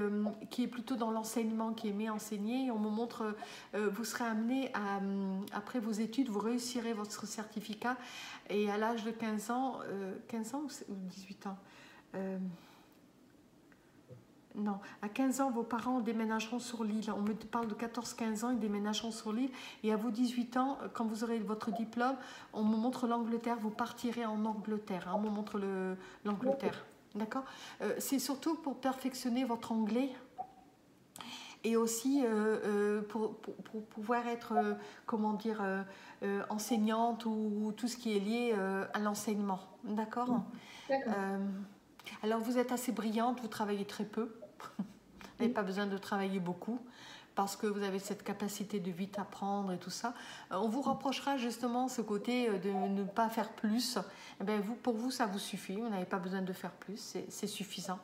qui est plutôt dans l'enseignement, qui aimait enseigner. On me montre, vous serez amené à, après vos études, vous réussirez votre certificat et à l'âge de 15 ans, 15 ans ou 18 ans non, à 15 ans, vos parents déménageront sur l'île. On me parle de 14-15 ans, ils déménageront sur l'île. Et à vos 18 ans, quand vous aurez votre diplôme, on me montre l'Angleterre, vous partirez en Angleterre. Hein. on me montre l'Angleterre. D'accord? Euh, C'est surtout pour perfectionner votre anglais et aussi euh, euh, pour, pouvoir être, comment dire, enseignante ou, tout ce qui est lié à l'enseignement. D'accord? Alors vous êtes assez brillante, vous travaillez très peu. Vous n'avez pas besoin de travailler beaucoup parce que vous avez cette capacité de vite apprendre et tout ça. Euh, on vous reprochera justement ce côté euh, de ne pas faire plus. Eh bien, vous, pour vous, ça vous suffit. Vous n'avez pas besoin de faire plus. C'est suffisant.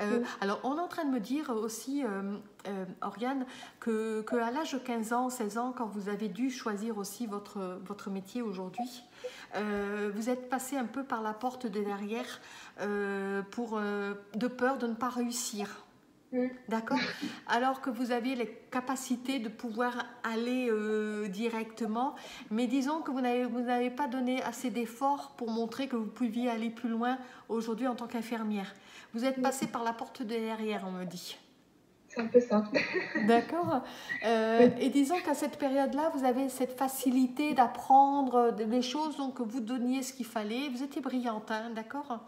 Euh, alors, on est en train de me dire aussi, Oriane, que, que à l'âge de 15 ans, 16 ans, quand vous avez dû choisir aussi votre, votre métier aujourd'hui, vous êtes passé un peu par la porte de derrière pour, de peur de ne pas réussir. D'accord? Alors que vous aviez les capacités de pouvoir aller euh, directement, mais disons que vous n'avez pas donné assez d'efforts pour montrer que vous pouviez aller plus loin aujourd'hui en tant qu'infirmière. Vous êtes passé par la porte de derrière, on me dit. C'est un peu ça. D'accord. Euh, et disons qu'à cette période-là, vous avez cette facilité d'apprendre les choses, donc vous donniez ce qu'il fallait. Vous étiez brillante, hein, d'accord?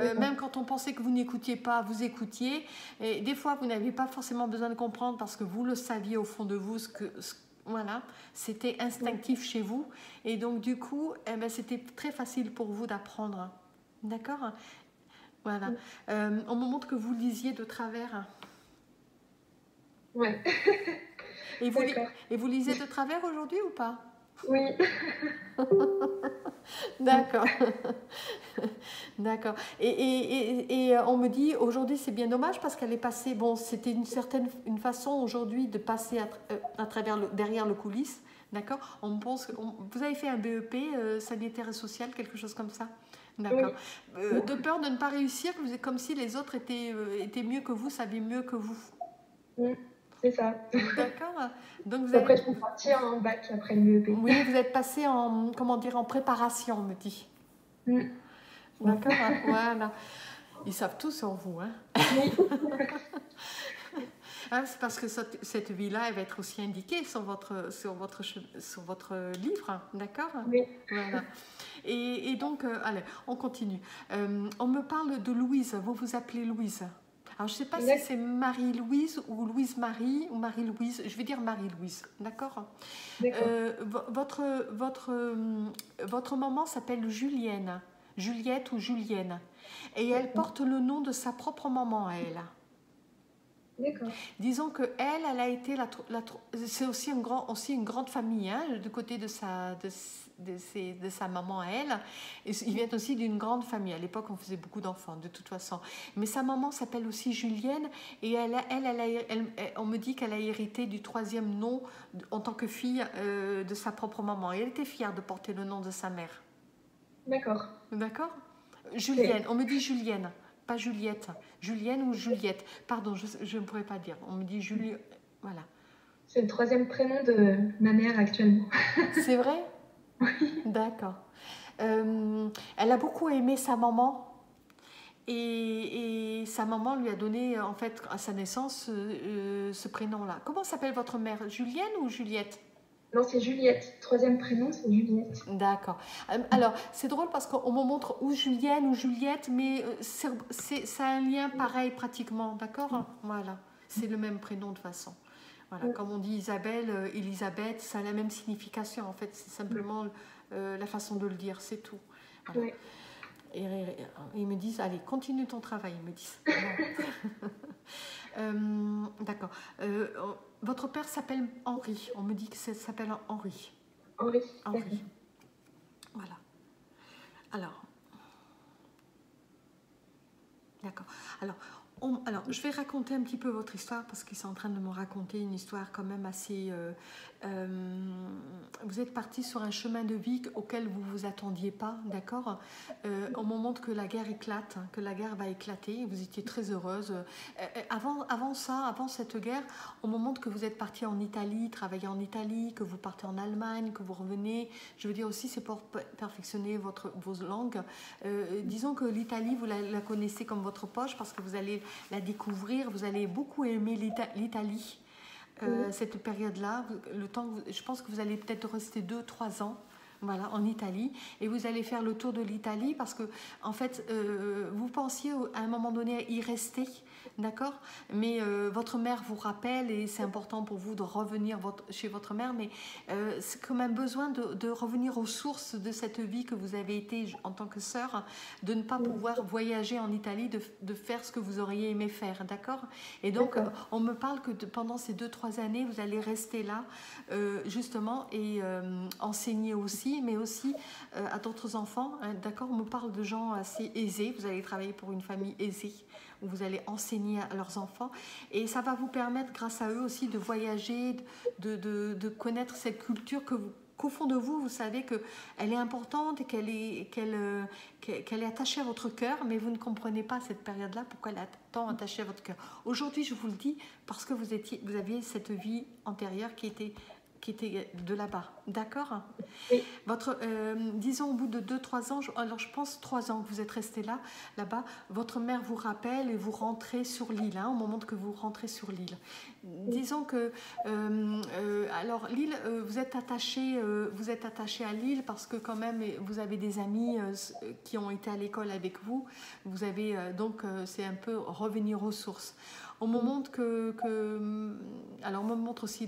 Euh, même quand on pensait que vous n'écoutiez pas, vous écoutiez. Et des fois, vous n'avez pas forcément besoin de comprendre parce que vous le saviez au fond de vous, ce que, voilà, c'était instinctif chez vous. Et donc, du coup, eh ben, c'était très facile pour vous d'apprendre. D'accord? Voilà. Euh, on me montre que vous lisiez de travers. Ouais. et, vous, et vous lisez de travers aujourd'hui ou pas? Oui. D'accord. D'accord. Et, et, et, on me dit aujourd'hui c'est bien dommage parce qu'elle est passée. Bon, c'était une certaine une façon aujourd'hui de passer à, euh, à, travers le, derrière le coulisse. D'accord? On pense que vous avez fait un BEP euh, sanitaire et social, quelque chose comme ça? D'accord. de peur de ne pas réussir, vous êtes comme si les autres étaient, étaient mieux que vous, savaient mieux que vous. Oui. C'est ça. D'accord. Donc vous après, je partir en bac après le BEP. Oui, vous êtes passé en, comment dire, en préparation, on me dit. D'accord, hein, voilà. Ils savent tout sur vous. Hein. C'est parce que cette, vie-là, elle va être aussi indiquée sur votre, sur votre, sur votre livre, hein, d'accord? Oui. Voilà. Et, et donc, euh, allez, on continue. Euh, on me parle de Louise. Vous vous appelez Louise alors, je ne sais pas si c'est Marie-Louise ou Louise-Marie ou Marie-Louise. Je vais dire Marie-Louise, d'accord? Euh, votre, votre, euh, votre maman s'appelle Julienne, Juliette ou Julienne. Et elle porte le nom de sa propre maman à elle. Disons que elle, elle a été la, c'est aussi, un grand, aussi une grande famille hein, du côté de sa, de, de, de, sa maman à elle. Et il vient aussi d'une grande famille. À l'époque, on faisait beaucoup d'enfants, de toute façon. Mais sa maman s'appelle aussi Julienne et elle, elle, elle, on me dit qu'elle a hérité du troisième nom en tant que fille euh, de sa propre maman. Et elle était fière de porter le nom de sa mère. D'accord. D'accord? Julienne, on me dit Julienne pas Juliette. Julienne ou Juliette. Pardon, je ne pourrais pas dire. On me dit Julie. Voilà. C'est le troisième prénom de ma mère actuellement. C'est vrai? Oui. D'accord. elle a beaucoup aimé sa maman. Et, sa maman lui a donné, en fait, à sa naissance, ce prénom-là. Comment s'appelle votre mère? Julienne ou Juliette? Non, c'est Juliette. Troisième prénom, c'est Juliette. D'accord. Euh, alors, c'est drôle parce qu'on me montre ou Julienne ou Juliette, mais euh, c'est, ça a un lien pareil pratiquement, d'accord? Voilà. C'est le même prénom de façon. Voilà. Comme on dit Isabelle, euh, Elisabeth, ça a la même signification en fait. C'est simplement la façon de le dire, c'est tout. Oui. Et, ils me disent, allez, continue ton travail, ils me disent. d'accord. Votre père s'appelle Henri. On me dit que ça s'appelle Henri. Henri. Henri. Voilà. Alors. D'accord. Alors, alors, je vais raconter un petit peu votre histoire parce qu'ils sont en train de me raconter une histoire quand même assez. Euh, euh, vous êtes parti sur un chemin de vie auquel vous vous attendiez pas, d'accord? Euh, Au moment que la guerre éclate, que la guerre va éclater, vous étiez très heureuse. avant, avant ça, avant cette guerre, au moment que vous êtes parti en Italie, travailler en Italie, que vous partez en Allemagne, que vous revenez, je veux dire aussi, c'est pour perfectionner votre, vos langues. disons que l'Italie, vous la connaissez comme votre poche parce que vous allez la découvrir. Vous allez beaucoup aimer l'Italie. Euh, cette période-là, le temps, je pense que vous allez peut-être rester deux, trois ans voilà, en Italie. Et vous allez faire le tour de l'Italie parce que, en fait, euh, vous pensiez à un moment donné y rester, d'accord? Mais euh, votre mère vous rappelle et c'est important pour vous de revenir votre, chez votre mère, mais euh, c'est quand même besoin de, de, revenir aux sources de cette vie que vous avez été en tant que sœur, de ne pas pouvoir voyager en Italie, de, de faire ce que vous auriez aimé faire, d'accord? Et donc, on me parle que pendant ces deux, trois années, vous allez rester là, justement, et enseigner aussi mais aussi euh, à d'autres enfants. Hein, d'accord, on me parle de gens assez aisés. Vous allez travailler pour une famille aisée où vous allez enseigner à leurs enfants. Et ça va vous permettre, grâce à eux aussi, de voyager, de, de, de connaître cette culture que qu'au fond de vous, vous savez qu'elle est importante et qu'elle est, qu'elle, euh, est attachée à votre cœur, mais vous ne comprenez pas cette période-là, pourquoi elle est tant attachée à votre cœur. Aujourd'hui, je vous le dis parce que vous, étiez, vous aviez cette vie antérieure qui était qui était de là-bas. D'accord Votre, euh, disons au bout de 2-3 ans, alors je pense 3 ans que vous êtes resté là, là-bas, votre mère vous rappelle et vous rentrez sur l'île, hein, au moment que vous rentrez sur l'île. Disons que, euh, euh, alors l'île, vous êtes attaché, vous êtes attaché à l'île parce que quand même vous avez des amis qui ont été à l'école avec vous. Vous avez donc c'est un peu revenir aux sources. On me montre que, alors on me montre aussi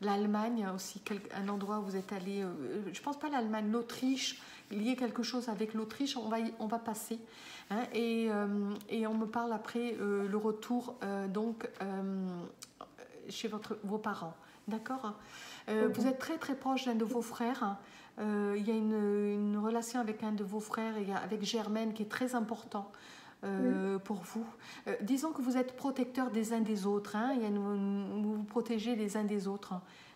l'Allemagne, aussi un endroit où vous êtes allé. Euh, je pense pas l'Allemagne, l'Autriche. Il y a quelque chose avec l'Autriche. On va, on va passer. Hein, et, euh, et, on me parle après euh, le retour donc chez votre, vos parents. D'accord Vous êtes très très proche d'un de vos frères. il y a une, une, relation avec un de vos frères, et avec Germaine, qui est très important. Euh, pour vous. Euh, disons que vous êtes protecteur des uns des autres, hein, vous vous protégez les uns des autres.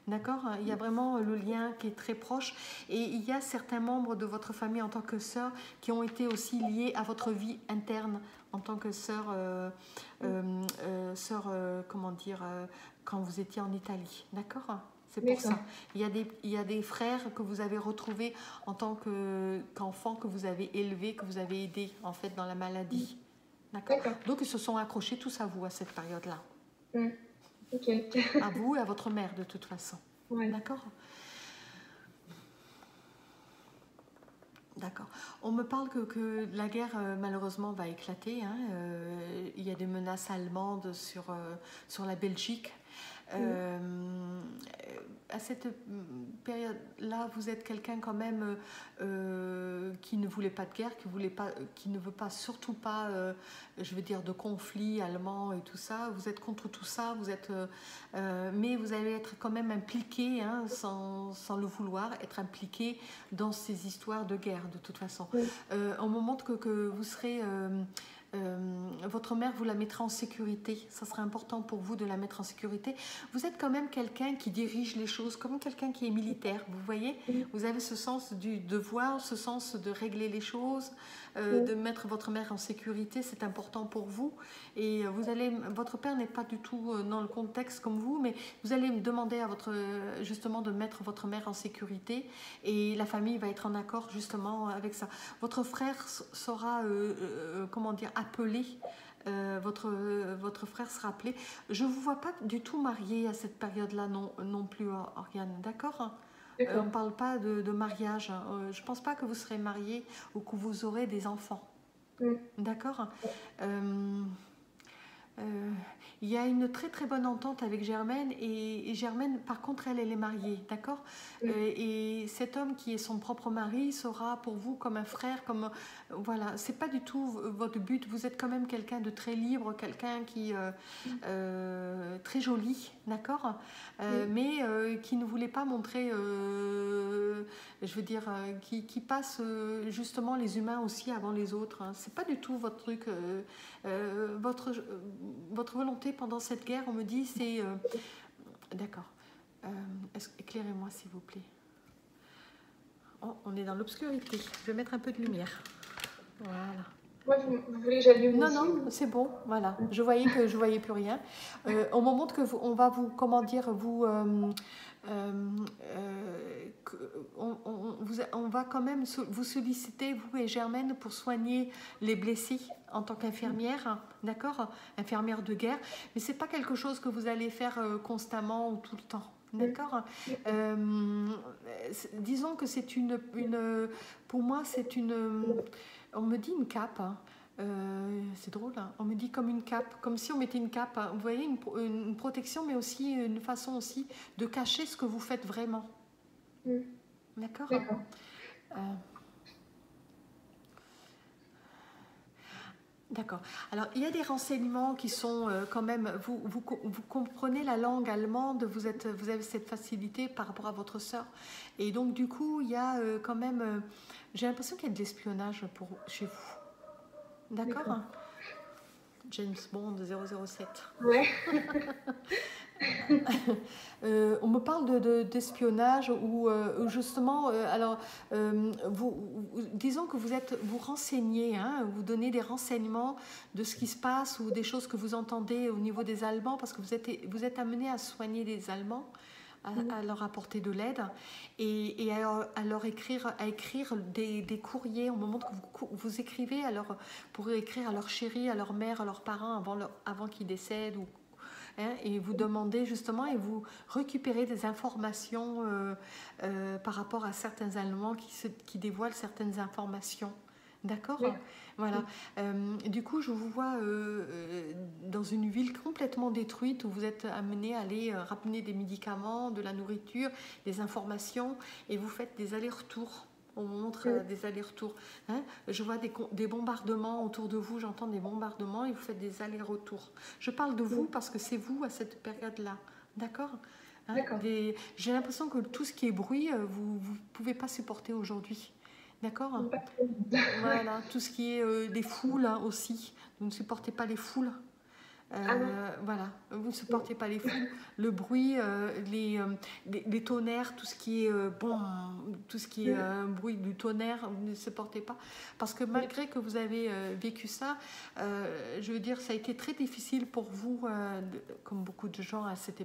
D'accord Il y a vraiment le lien qui est très proche. Et il y a certains membres de votre famille en tant que sœur qui ont été aussi liés à votre vie interne en tant que sœur, euh, sœur comment dire, quand vous étiez en Italie. D'accord c'est pour ça. Il y, a des, il y a des frères que vous avez retrouvés en tant qu'enfants que vous avez élevés, que vous avez aidés en fait dans la maladie. D'accord Donc ils se sont accrochés tous à vous à cette période-là. Mm. Ok. à vous et à votre mère de toute façon. D'accord D'accord. On me parle que, que la guerre, euh, malheureusement, va éclater. Hein. Euh, il y a des menaces allemandes sur, euh, sur la Belgique. Euh, à cette période-là, vous êtes quelqu'un quand même euh, qui ne voulait pas de guerre, qui, voulait pas, qui ne veut pas, surtout pas, euh, je veux dire, de conflit allemand et tout ça. Vous êtes contre tout ça, vous êtes, mais vous allez être quand même impliqué, hein, sans, sans, le vouloir, être impliqué dans ces histoires de guerre, de toute façon. au moment que, que vous serez euh, votre mère vous la mettra en sécurité. Ça sera important pour vous de la mettre en sécurité. Vous êtes quand même quelqu'un qui dirige les choses, comme quelqu'un qui est militaire. Vous voyez, vous avez ce sens du devoir, ce sens de régler les choses. euh, de mettre votre mère en sécurité, c'est important pour vous. Et vous allez, votre père n'est pas du tout euh, dans le contexte comme vous, mais vous allez me demander à votre, justement de mettre votre mère en sécurité et la famille va être en accord justement avec ça. Votre frère sera, comment dire, appelé. votre, votre frère sera appelé. Je ne vous vois pas du tout marié à cette période-là non, non plus, Oriane, d'accord? Euh, on ne parle pas de, mariage. Hein. Euh, je ne pense pas que vous serez marié ou que vous aurez des enfants. D'accord? Euh, il y a une très très bonne entente avec Germaine et, Germaine, par contre, elle, elle est mariée, d'accord? Et cet homme qui est son propre mari sera pour vous comme un frère, comme voilà, c'est pas du tout votre but. Vous êtes quand même quelqu'un de très libre, quelqu'un qui très joli, d'accord? Mais qui ne voulait pas montrer, je veux dire, qui, qui, passe justement les humains aussi avant les autres. Hein. C'est pas du tout votre truc, votre votre volonté pendant cette guerre, on me dit, c'est... Euh, d'accord. Euh, éclairez-moi, s'il vous plaît. Oh, on est dans l'obscurité. Je vais mettre un peu de lumière. Voilà. vous, voulez que j'allume Non, non, c'est bon. Voilà. Je voyais que je voyais plus rien. Euh, on me montre que vous, on va vous, comment dire, vous, on, va quand même vous solliciter, vous et Germaine, pour soigner les blessés en tant qu'infirmière, d'accord Infirmière de guerre. Mais ce n'est pas quelque chose que vous allez faire euh, constamment ou tout le temps. D'accord euh, Disons que c'est une, Pour moi, c'est une. On me dit une cape. Hein. Euh, c'est drôle, hein. on me dit comme une cape, comme si on mettait une cape. Hein. Vous voyez, une, une, protection, mais aussi une façon aussi de cacher ce que vous faites vraiment. Mm. D'accord euh, D'accord. Alors, il y a des renseignements qui sont euh, quand même. Vous, vous, vous, comprenez la langue allemande, vous, êtes, vous avez cette facilité par rapport à votre sœur. Et donc, du coup, il y a euh, quand même. J'ai l'impression qu'il y a de l'espionnage pour, chez vous. D'accord James Bond 007. Ouais. Euh, on me parle d'espionnage de, ou euh, justement, euh, alors, vous, disons que vous êtes, vous renseignez, hein, vous donnez des renseignements de ce qui se passe ou des choses que vous entendez au niveau des Allemands parce que vous êtes, vous êtes amené à soigner les Allemands. À, leur apporter de l'aide et, à, leur écrire, à écrire des, courriers au moment que vous, vous écrivez alors pour écrire à leur chérie, à leur mère, à leurs parents avant, avant qu'ils décèdent ou Hein, et vous demandez justement et vous récupérez des informations euh, euh, par rapport à certains Allemands qui, se, qui dévoilent certaines informations. D'accord? Voilà. Euh, du coup, je vous vois dans une ville complètement détruite où vous êtes amené à aller ramener des médicaments, de la nourriture, des informations et vous faites des allers-retours on montre euh, des allers-retours. Hein. je vois des, des, bombardements autour de vous, j'entends des bombardements et vous faites des allers-retours. Je parle de vous parce que c'est vous à cette période-là. D'accord hein. J'ai l'impression que tout ce qui est bruit, euh, vous ne pouvez pas supporter aujourd'hui. D'accord Voilà, tout ce qui est euh, des foules hein, aussi. Vous ne supportez pas les foules. Ah euh, voilà, vous ne supportez pas les fous, le bruit, euh, les, euh, les, les, tonnerres, tout ce qui est bon, tout ce qui est bruit du tonnerre, vous ne supportez pas. Parce que malgré que vous avez vécu ça, je veux dire, ça a été très difficile pour vous, comme beaucoup de gens à cette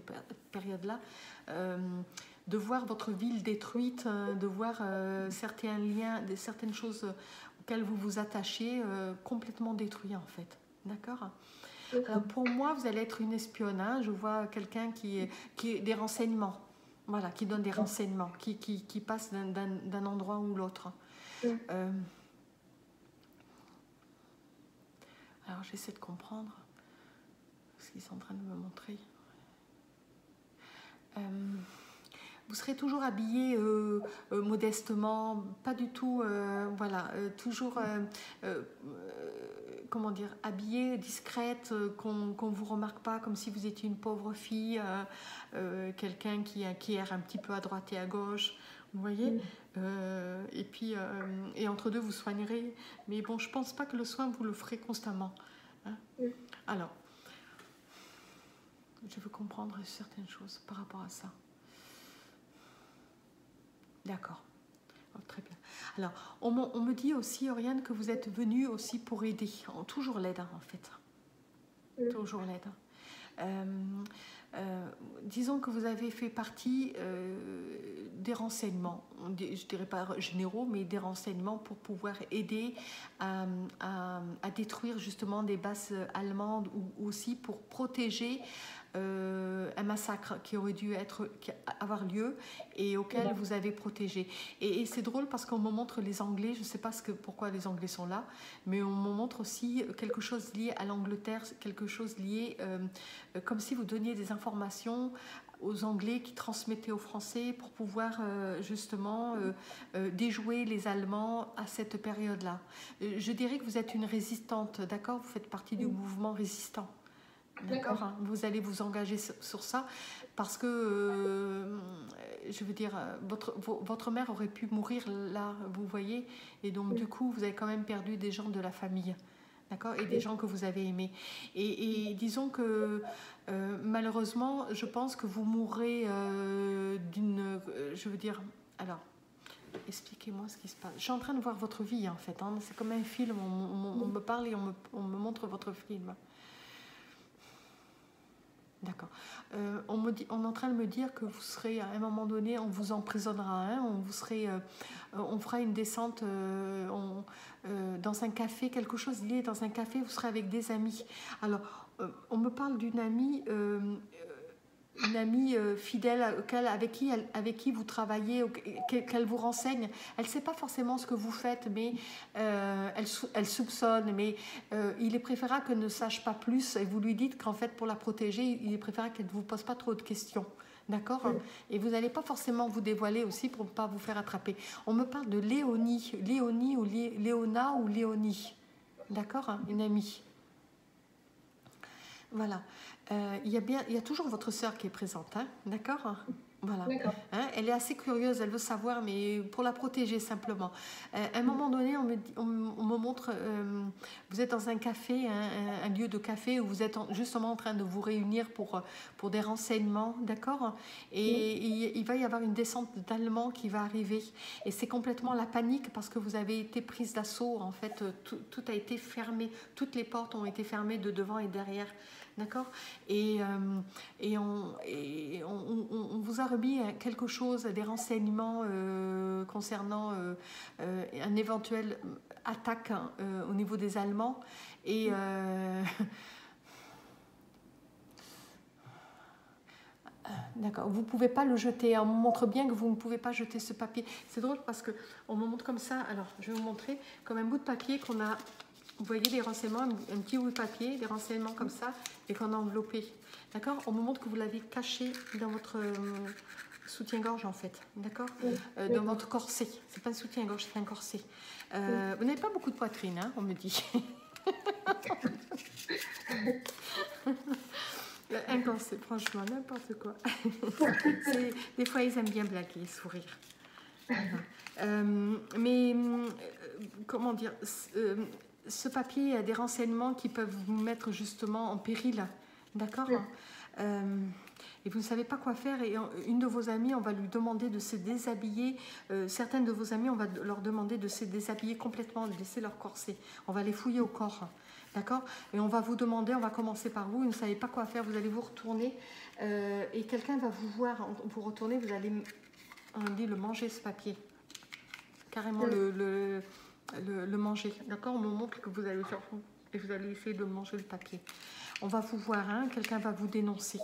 période-là, de voir votre ville détruite, de voir certains liens, certaines choses auxquelles vous vous attachez complètement détruits en fait. D'accord? Euh, pour moi, vous allez être une espionne. Hein. Je vois quelqu'un qui, qui des renseignements. Voilà, qui donne des renseignements, qui, qui, qui passe d'un endroit ou l'autre. Euh, alors j'essaie de comprendre ce qu'ils sont en train de me montrer. Euh, vous serez toujours habillé modestement, pas du tout, voilà, toujours comment dire, habillée, discrète, euh, qu'on ne vous remarque pas comme si vous étiez une pauvre fille, euh, euh, quelqu'un qui, qui erre un petit peu à droite et à gauche. Vous voyez Et puis, et entre deux, vous soignerez. Mais bon, je pense pas que le soin, vous le ferez constamment. Hein. Alors, je veux comprendre certaines choses par rapport à ça. D'accord. Oh, très bien. Alors, on, me dit aussi, Oriane, que vous êtes venue aussi pour aider. Toujours l'aide, hein, en fait. Toujours l'aide. Euh, euh, disons que vous avez fait partie euh, des renseignements, je dirais pas généraux, mais des renseignements pour pouvoir aider à, détruire justement des bases allemandes ou aussi pour protéger euh, un massacre qui aurait dû être, avoir lieu et auquel vous avez protégé. Et, c'est drôle parce qu'on me montre les Anglais, je ne sais pas ce que, pourquoi les Anglais sont là, mais on me montre aussi quelque chose lié à l'Angleterre, quelque chose lié, euh, comme si vous donniez des informations aux Anglais qui transmettaient aux Français pour pouvoir euh, justement déjouer les Allemands à cette période-là. je dirais que vous êtes une résistante, d'accord? Vous faites partie du mouvement résistant. D'accord. Hein. Vous allez vous engager sur, ça parce que, euh, je veux dire, votre, votre mère aurait pu mourir là, vous voyez, et donc du coup, vous avez quand même perdu des gens de la famille. D'accord Et des gens que vous avez aimés. Et, disons que euh, malheureusement, je pense que vous mourrez euh, d'une. je veux dire. Alors, expliquez-moi ce qui se passe. Je suis en train de voir votre vie en fait. Hein. C'est comme un film. On, me parle et on me, on me montre votre film. D'accord. Euh, on, est en train de me dire que vous serez, à un moment donné, on vous emprisonnera, hein, serez, euh, on fera une descente euh, dans un café, quelque chose lié dans un café, vous serez avec des amis. Alors, on me parle d'une amie une amie euh, fidèle avec qui, avec qui vous travaillez, qu'elle vous renseigne. Elle ne sait pas forcément ce que vous faites, mais euh, elle, elle, soupçonne. Mais euh, il est préférable qu'elle ne sache pas plus. Et vous lui dites qu'en fait, pour la protéger, il est préférable qu'elle ne vous pose pas trop de questions. D'accord? Et vous n'allez pas forcément vous dévoiler aussi pour ne pas vous faire attraper. On me parle de Léonie. Léonie ou Léona ou Léonie. D'accord? Une amie. Voilà. Euh, il, y a bien, il y a toujours votre sœur qui est présente, hein, d'accord? Voilà. Hein, elle est assez curieuse, elle veut savoir, mais pour la protéger simplement. Euh, à un moment donné, on me, on, me montre, euh, vous êtes dans un café, un, lieu de café où vous êtes justement en train de vous réunir pour, pour des renseignements, d'accord? Et il, va y avoir une descente d'Allemands qui va arriver. Et c'est complètement la panique parce que vous avez été prise d'assaut. En fait, tout, tout a été fermé, toutes les portes ont été fermées de devant et derrière. D'accord? Et, euh, et, on, on, vous a remis quelque chose, des renseignements euh, concernant euh, un éventuel attaque hein, au niveau des Allemands? Et. D'accord. Vous ne pouvez pas le jeter. On me montre bien que vous ne pouvez pas jeter ce papier. C'est drôle parce qu'on me montre comme ça. Alors, je vais vous montrer comme un bout de papier qu'on a vous voyez des renseignements, un petit bout de papier, des renseignements comme ça, et qu'on a enveloppé. D'accord? On me montre que vous l'avez caché dans votre euh, soutien-gorge, en fait. D'accord? Euh, Dans votre corset. C'est pas un soutien-gorge, c'est un corset. Euh, vous n'avez pas beaucoup de poitrine, hein, on me dit. un corset, franchement, n'importe quoi. des fois, ils aiment bien blaguer, sourire. mais comment dire ce papier a des renseignements qui peuvent vous mettre justement en péril. D'accord euh, et vous ne savez pas quoi faire et une de vos amies, on va lui demander de se déshabiller. Euh, certaines de vos amies, on va leur demander de se déshabiller complètement, de laisser leur corset. On va les fouiller au corps. D'accord? Et on va vous demander, on va commencer par vous, vous ne savez pas quoi faire, vous allez vous retourner euh, et quelqu'un va vous voir, vous retourner, vous allez on dit le manger ce papier. Carrément le le, manger. D'accord? On me montre que vous allez faire et vous allez essayer de manger le papier. On va vous voir, hein quelqu'un va vous dénoncer.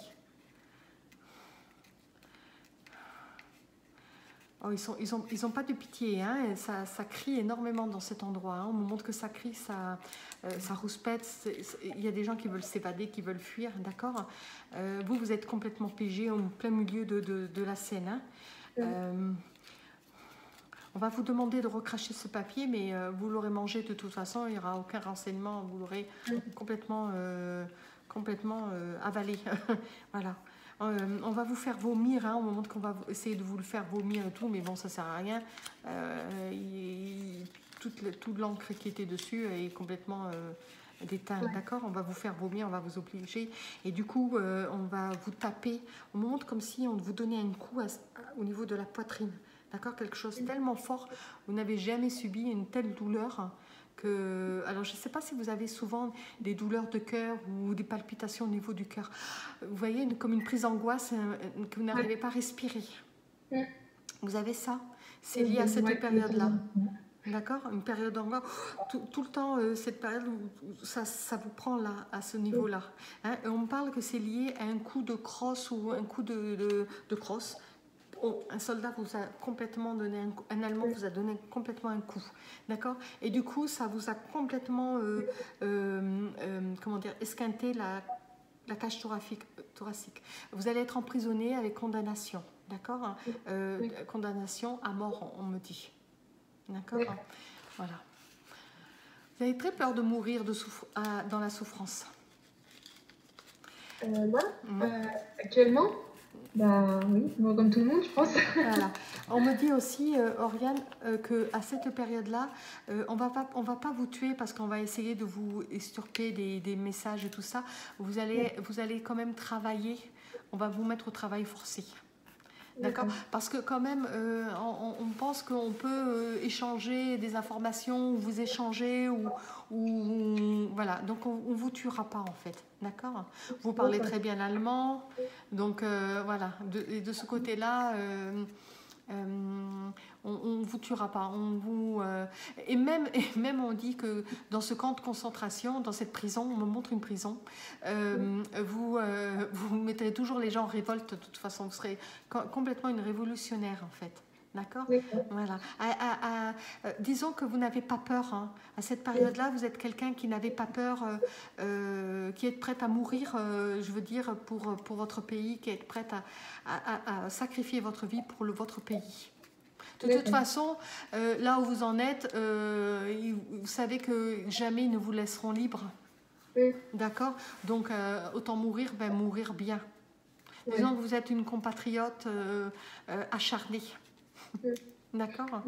Oh, ils n'ont ils ont, ils ont pas de pitié, hein ça, ça, crie énormément dans cet endroit. Hein. On me montre que ça crie, ça, euh, ça rouspète. Il y a des gens qui veulent s'évader, qui veulent fuir, d'accord? Euh, Vous, vous êtes complètement piégé au plein milieu de, de, la scène. Hein. Euh, on va vous demander de recracher ce papier, mais euh, vous l'aurez mangé de toute façon, il n'y aura aucun renseignement, vous l'aurez complètement, euh, complètement euh, avalé. voilà. on va vous faire vomir, hein, au moment qu'on va essayer de vous le faire vomir et tout, mais bon, ça sert à rien. toute l'encre qui était dessus est complètement d'éteindre, d'accord? On va vous faire vomir, on va vous obliger. Et du coup, on va vous taper. On montre comme si on vous donnait un coup au niveau de la poitrine. D'accord Quelque chose tellement fort, vous n'avez jamais subi une telle douleur que... Alors, je ne sais pas si vous avez souvent des douleurs de cœur ou des palpitations au niveau du cœur. Vous voyez, comme une prise d'angoisse, euh, que vous n'arrivez pas à respirer. Vous avez ça? C'est lié à cette période-là. D'accord Une période d'angoisse. Tout, tout, le temps, euh, cette période où ça, ça, vous prend là, à ce niveau-là. Hein et on me parle que c'est lié à un coup de crosse ou un coup de, de, de crosse. Un soldat vous a complètement donné un, coup, un Allemand vous a donné complètement un coup, d'accord? Et du coup, ça vous a complètement, euh, euh, euh, comment dire, esquinté la, la cage thoracique, thoracique. Vous allez être emprisonné avec condamnation, d'accord? Euh, Condamnation à mort, on, me dit. D'accord? Voilà. Vous avez très peur de mourir de dans la souffrance? Euh, Moi? Mmh. euh, Actuellement? Bah oui, bon, comme tout le monde, je pense. voilà. On me dit aussi, euh, Oriane, euh, qu'à cette période-là, euh, on va on va pas vous tuer parce qu'on va essayer de vous esturper des, des, messages et tout ça. Vous allez, vous allez quand même travailler. On va vous mettre au travail forcé. D'accord Parce que quand même, euh, on, on, pense qu'on peut euh, échanger des informations, ou vous échanger, ou, ou voilà. Donc on ne vous tuera pas en fait. D'accord Vous parlez très bien allemand. Donc euh, voilà, de, de ce côté-là, euh, on ne vous tuera pas. On vous, euh, et, même, et même on dit que dans ce camp de concentration, dans cette prison, on me montre une prison, euh, vous, vous mettrez toujours les gens en révolte de toute façon. Vous serez complètement une révolutionnaire en fait. D'accord Voilà. À, à, à, euh, disons que vous n'avez pas peur. Hein. À cette période-là, vous êtes quelqu'un qui n'avait pas peur, euh, euh, qui est prête à mourir, euh, je veux dire, pour, pour votre pays, qui est prête à, sacrifier votre vie pour le, votre pays. De toute façon, là où vous en êtes, vous savez que jamais ils ne vous laisseront libre. D'accord Donc, autant mourir, ben, mourir bien. Disons que vous êtes une compatriote acharnée. D'accord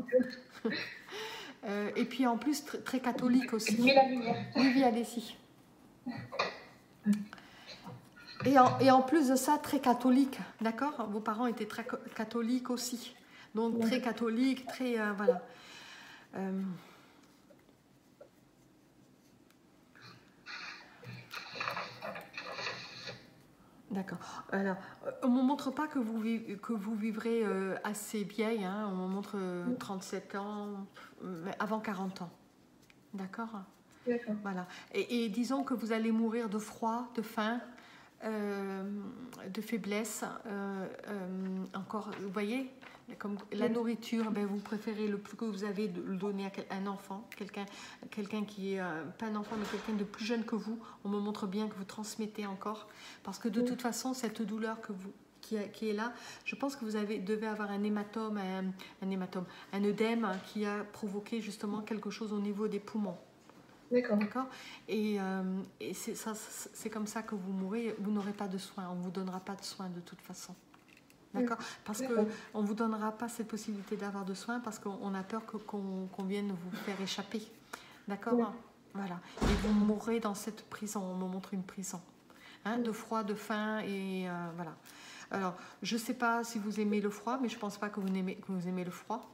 euh, Et puis en plus, tr très catholique aussi. Oui, oui, allez-y. Et en, et en, plus de ça, très catholique, d'accord? Vos parents étaient très catholiques aussi. Donc très catholique, très... Euh, voilà. Euh, D'accord. Alors, on ne me montre pas que vous, vivez, que vous vivrez euh, assez vieille. Hein. On me montre euh, 37 ans, mais avant 40 ans. D'accord? D'accord. Voilà. Et, et, disons que vous allez mourir de froid, de faim, euh, de faiblesse. euh, encore, vous voyez? Comme la nourriture, ben, vous préférez le plus que vous avez de le donner à un enfant, quelqu'un quelqu'un qui est euh, pas un enfant mais quelqu'un de plus jeune que vous. On me montre bien que vous transmettez encore, parce que de toute façon cette douleur que vous qui, qui est là, je pense que vous avez devez avoir un hématome, un, un hématome, un œdème qui a provoqué justement quelque chose au niveau des poumons. D'accord. Et, euh, et c'est comme ça que vous mourrez. Vous n'aurez pas de soins. On vous donnera pas de soins de toute façon. D'accord Parce qu'on ne vous donnera pas cette possibilité d'avoir de soins parce qu'on a peur qu'on qu qu vienne vous faire échapper. D'accord oui. Voilà. Et vous mourrez dans cette prison. On me montre une prison. Hein. De froid, de faim et euh, voilà. Alors, je ne sais pas si vous aimez le froid, mais je ne pense pas que vous aimez, que vous aimez le froid.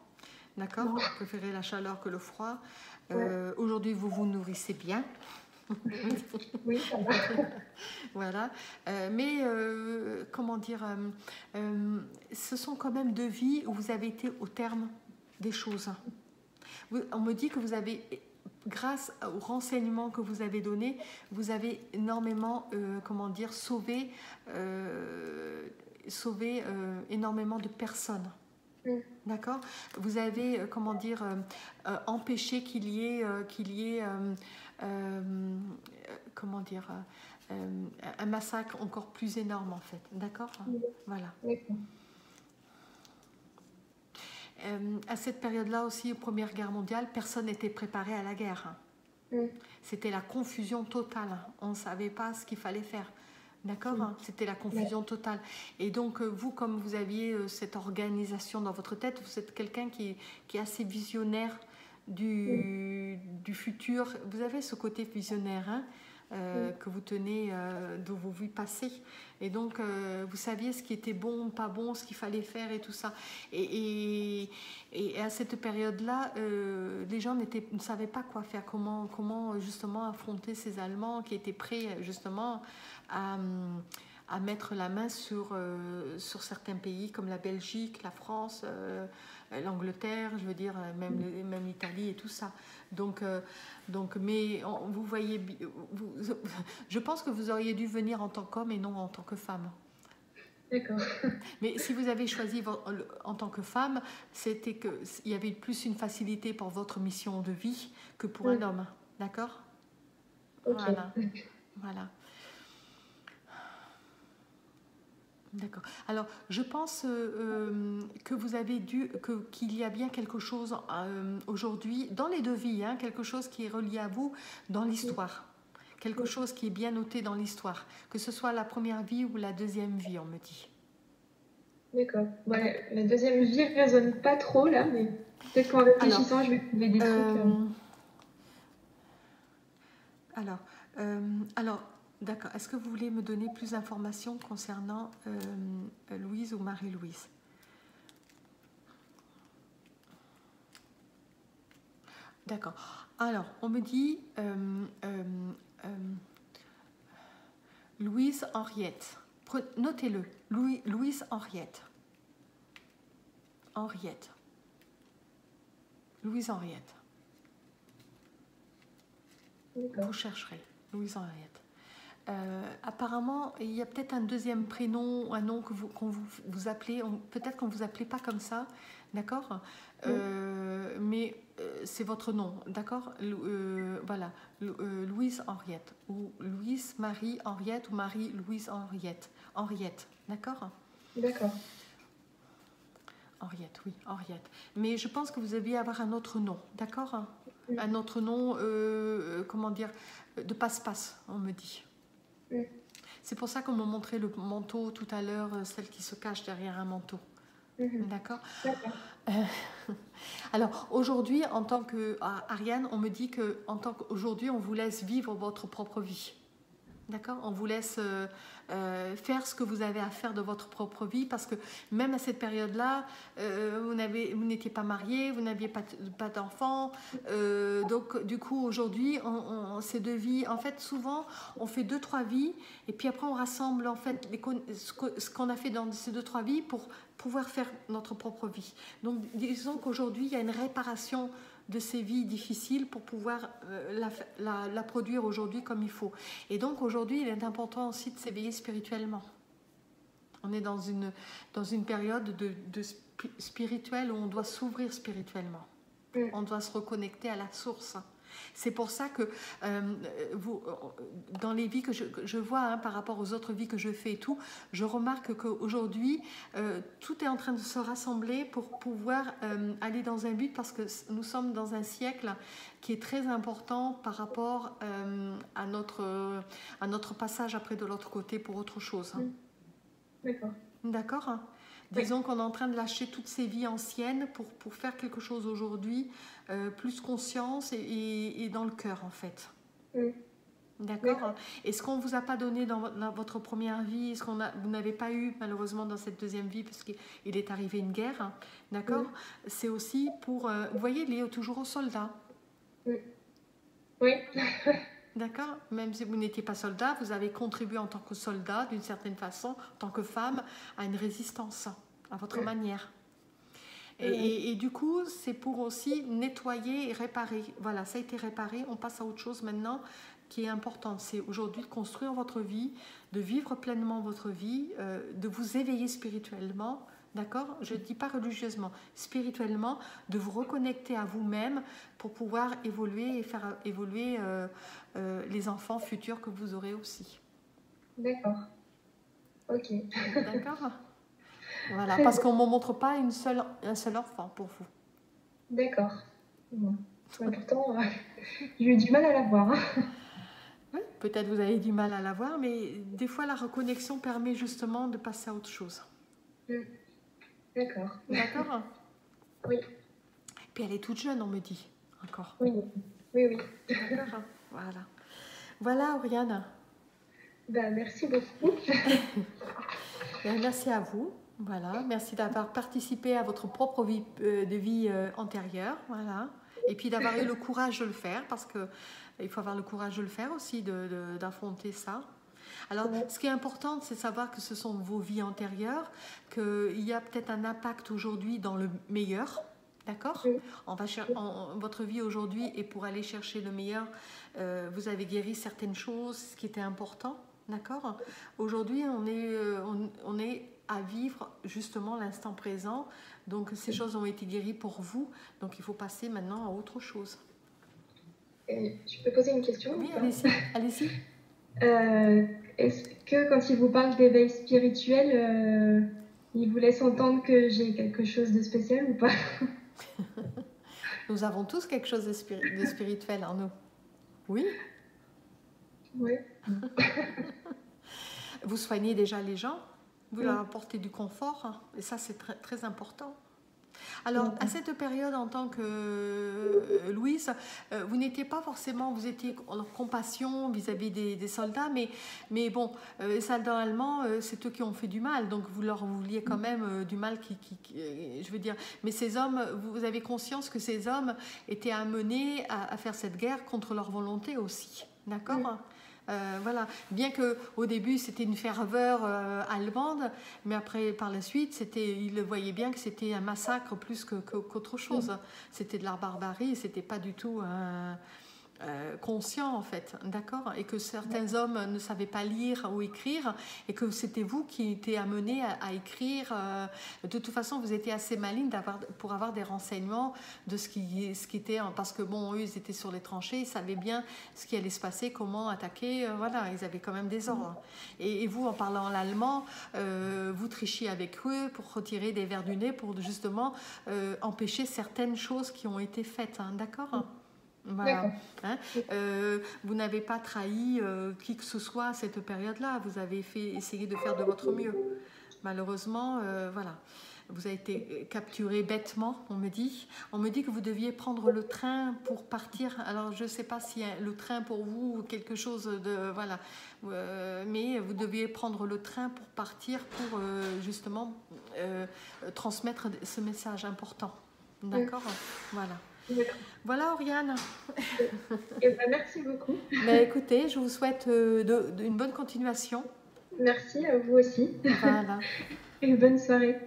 D'accord Vous préférez la chaleur que le froid. Euh, Aujourd'hui, vous vous nourrissez bien. Oui, ça va. voilà. Euh, mais euh, comment dire, euh, ce sont quand même deux vies où vous avez été au terme des choses. On me dit que vous avez, grâce aux renseignements que vous avez donnés, vous avez énormément, comment dire, sauvé, sauvé énormément de personnes. D'accord? Vous avez, comment dire, empêché qu'il y ait, qu'il y ait comment dire, euh, un massacre encore plus énorme en fait. D'accord oui. Voilà. Oui. Euh, à cette période-là aussi, Première Guerre mondiale, personne n'était préparé à la guerre. Oui. C'était la confusion totale. On ne savait pas ce qu'il fallait faire. D'accord oui. C'était la confusion totale. Et donc, vous, comme vous aviez cette organisation dans votre tête, vous êtes quelqu'un qui, qui est assez visionnaire du, du futur. Vous avez ce côté visionnaire, hein euh, que vous tenez euh, de vos vies passées. Et donc, euh, vous saviez ce qui était bon, pas bon, ce qu'il fallait faire et tout ça. Et, et, et à cette période-là, les gens ne savaient pas quoi faire, comment, comment justement affronter ces Allemands qui étaient prêts justement à, à mettre la main sur, sur certains pays comme la Belgique, la France. l'Angleterre, je veux dire, même, même l'Italie et tout ça. Donc, donc, mais vous voyez, je pense que vous auriez dû venir en tant qu'homme et non en tant que femme. D'accord. Mais si vous avez choisi en tant que femme, c'était qu'il y avait plus une facilité pour votre mission de vie que pour un homme. D'accord? Voilà. Voilà. D'accord. Alors, je pense euh, euh, que vous avez dû, qu'il y a bien quelque chose euh, aujourd'hui, dans les deux vies, hein, quelque chose qui est relié à vous dans l'histoire. Quelque chose qui est bien noté dans l'histoire. Que ce soit la première vie ou la deuxième vie, on me dit. D'accord. Ouais, la deuxième vie ne résonne pas trop là, mais peut-être qu'en réfléchissant, je vais trouver des trucs. Alors, alors D'accord. Est-ce que vous voulez me donner plus d'informations concernant euh, Louise ou Marie-Louise? D'accord. Alors, on me dit euh, euh, Louise Henriette. Notez-le. Louise Henriette. Henriette. Louise Henriette. Vous chercherez. Louise Henriette. Euh, apparemment, il y a peut-être un deuxième prénom, un nom que vous, qu'on vous, vous appelez. Peut-être qu'on ne vous appelait pas comme ça, d'accord? Euh, Mais euh, c'est votre nom, d'accord? Voilà, Louise Henriette, ou Louise Marie Henriette, ou Marie Louise Henriette. Henriette, d'accord? D'accord. Henriette, oui, Henriette. Mais je pense que vous deviez avoir un autre nom, d'accord? Un autre nom, comment dire, de passe-passe, on me dit. C'est pour ça qu'on m'a montré le manteau tout à l'heure, euh, celle qui se cache derrière un manteau. Mhm. D'accord euh, Alors aujourd'hui, en tant que Ariane, on me dit que en tant qu'aujourd'hui, on vous laisse vivre votre propre vie. D'accord On vous laisse euh, euh, faire ce que vous avez à faire de votre propre vie parce que même à cette période-là, euh, vous n'étiez pas marié, vous n'aviez pas, pas d'enfants. donc, du coup, aujourd'hui, on, ces deux vies, en fait, souvent, on fait deux, trois vies et puis après, on rassemble en fait ce qu'on a fait dans ces deux, trois vies pour pouvoir faire notre propre vie. Donc, disons qu'aujourd'hui, il y a une réparation de ces vies difficiles pour pouvoir euh, la, produire aujourd'hui comme il faut. Et donc aujourd'hui, il est important aussi de s'éveiller spirituellement. On est dans une, dans une période de, de spirituelle où on doit s'ouvrir spirituellement. Mm. On doit se reconnecter à la source. C'est pour ça que euh, vous, dans les vies que je, vois hein, par rapport aux autres vies que je fais et tout, je remarque qu'aujourd'hui, euh, tout est en train de se rassembler pour pouvoir euh, aller dans un but parce que nous sommes dans un siècle qui est très important par rapport à, notre, à notre passage après de l'autre côté pour autre chose. Hein. D'accord. D'accord? Disons qu'on est en train de lâcher toutes ces vies anciennes pour, pour faire quelque chose aujourd'hui, euh, plus conscience et, et, dans le cœur en fait. D'accord Et ce qu'on ne vous a pas donné dans, votre première vie, ce qu'on vous n'avez pas eu malheureusement dans cette deuxième vie, parce qu'il est arrivé une guerre, hein, d'accord C'est aussi pour, euh, vous voyez, lié toujours aux soldats. Oui. Oui. D'accord Même si vous n'étiez pas soldat, vous avez contribué en tant que soldat, d'une certaine façon, en tant que femme, à une résistance, à votre manière. Et, du coup, c'est pour aussi nettoyer et réparer. Voilà, ça a été réparé. On passe à autre chose maintenant qui est importante. C'est aujourd'hui de construire votre vie, de vivre pleinement votre vie, euh, de vous éveiller spirituellement, D'accord? Je ne dis pas religieusement, spirituellement, de vous reconnecter à vous-même pour pouvoir évoluer et faire évoluer euh, euh, les enfants futurs que vous aurez aussi. D'accord. Ok. D'accord? Voilà, parce qu'on ne me montre pas une seule, un seul enfant pour vous. D'accord. pourtant, euh, j'ai eu du mal à la voir. Oui, peut-être vous avez du mal à la voir, mais des fois la reconnexion permet justement de passer à autre chose. Mm. D'accord. D'accord Oui. Puis elle est toute jeune, on me dit, encore. Oui, oui, oui. D'accord, voilà. Voilà, Oriane. Ben, merci beaucoup. Ben, merci à vous. Voilà, merci d'avoir participé à votre propre vie euh, de vie euh, antérieure. Voilà. Et puis d'avoir eu le courage de le faire, parce que il faut avoir le courage de le faire aussi, d'affronter ça. Alors, ce qui est important, c'est savoir que ce sont vos vies antérieures, qu'il y a peut-être un impact aujourd'hui dans le meilleur. D'accord On va Votre vie aujourd'hui est pour aller chercher le meilleur. Euh, vous avez guéri certaines choses, ce qui était important. D'accord Aujourd'hui, on est, euh, on, est à vivre justement l'instant présent. Donc, ces choses ont été guéries pour vous. Donc, il faut passer maintenant à autre chose. je peux poser une question Oui, allez-y. allez-y. Euh, est-ce que quand il vous parle d'éveil spirituel, euh, il vous laisse entendre que j'ai quelque chose de spécial ou pas Nous avons tous quelque chose de, spirituel en nous. Oui Oui. vous soignez déjà les gens, vous leur apportez du confort, et ça c'est très, très important. Alors, à cette période, en tant que euh, Louise, euh, vous n'étiez pas forcément, vous étiez en compassion vis-à-vis des, soldats, mais, mais bon, euh, les soldats allemands, c'est eux qui ont fait du mal, donc vous leur vouliez quand même du mal qui, je veux dire, mais ces hommes, vous avez conscience que ces hommes étaient amenés à, à faire cette guerre contre leur volonté aussi, d'accord euh, voilà, bien que au début c'était une ferveur euh, allemande, mais après par la suite c'était, il voyait bien que c'était un massacre plus qu'autre chose. C'était de la barbarie, c'était pas du tout un euh, conscient en fait, d'accord Et que certains hommes ne savaient pas lire ou écrire et que c'était vous qui étiez amené à, écrire. Euh, de toute façon, vous étiez assez maligne pour avoir des renseignements de ce qui, ce qui était... Parce que bon, eux, ils étaient sur les tranchées, ils savaient bien ce qui allait se passer, comment attaquer, euh, voilà, ils avaient quand même des ordres. Et, vous, en parlant l'allemand, vous trichiez avec eux pour retirer des verres du nez pour justement empêcher certaines choses qui ont été faites, hein, d'accord voilà. Hein. Euh, vous n'avez pas trahi euh, qui que ce soit à cette période-là. Vous avez fait, essayé de faire de votre mieux. Malheureusement, euh, voilà. Vous avez été capturé bêtement, on me dit. On me dit que vous deviez prendre le train pour partir. Alors, je ne sais pas si le train pour vous ou quelque chose de. Voilà. mais vous deviez prendre le train pour partir pour justement transmettre ce message important. D'accord Voilà. Voilà, Oriane. Eh ben, merci beaucoup. Mais écoutez, je vous souhaite euh, une bonne continuation. Merci à vous aussi. Voilà. Une bonne soirée.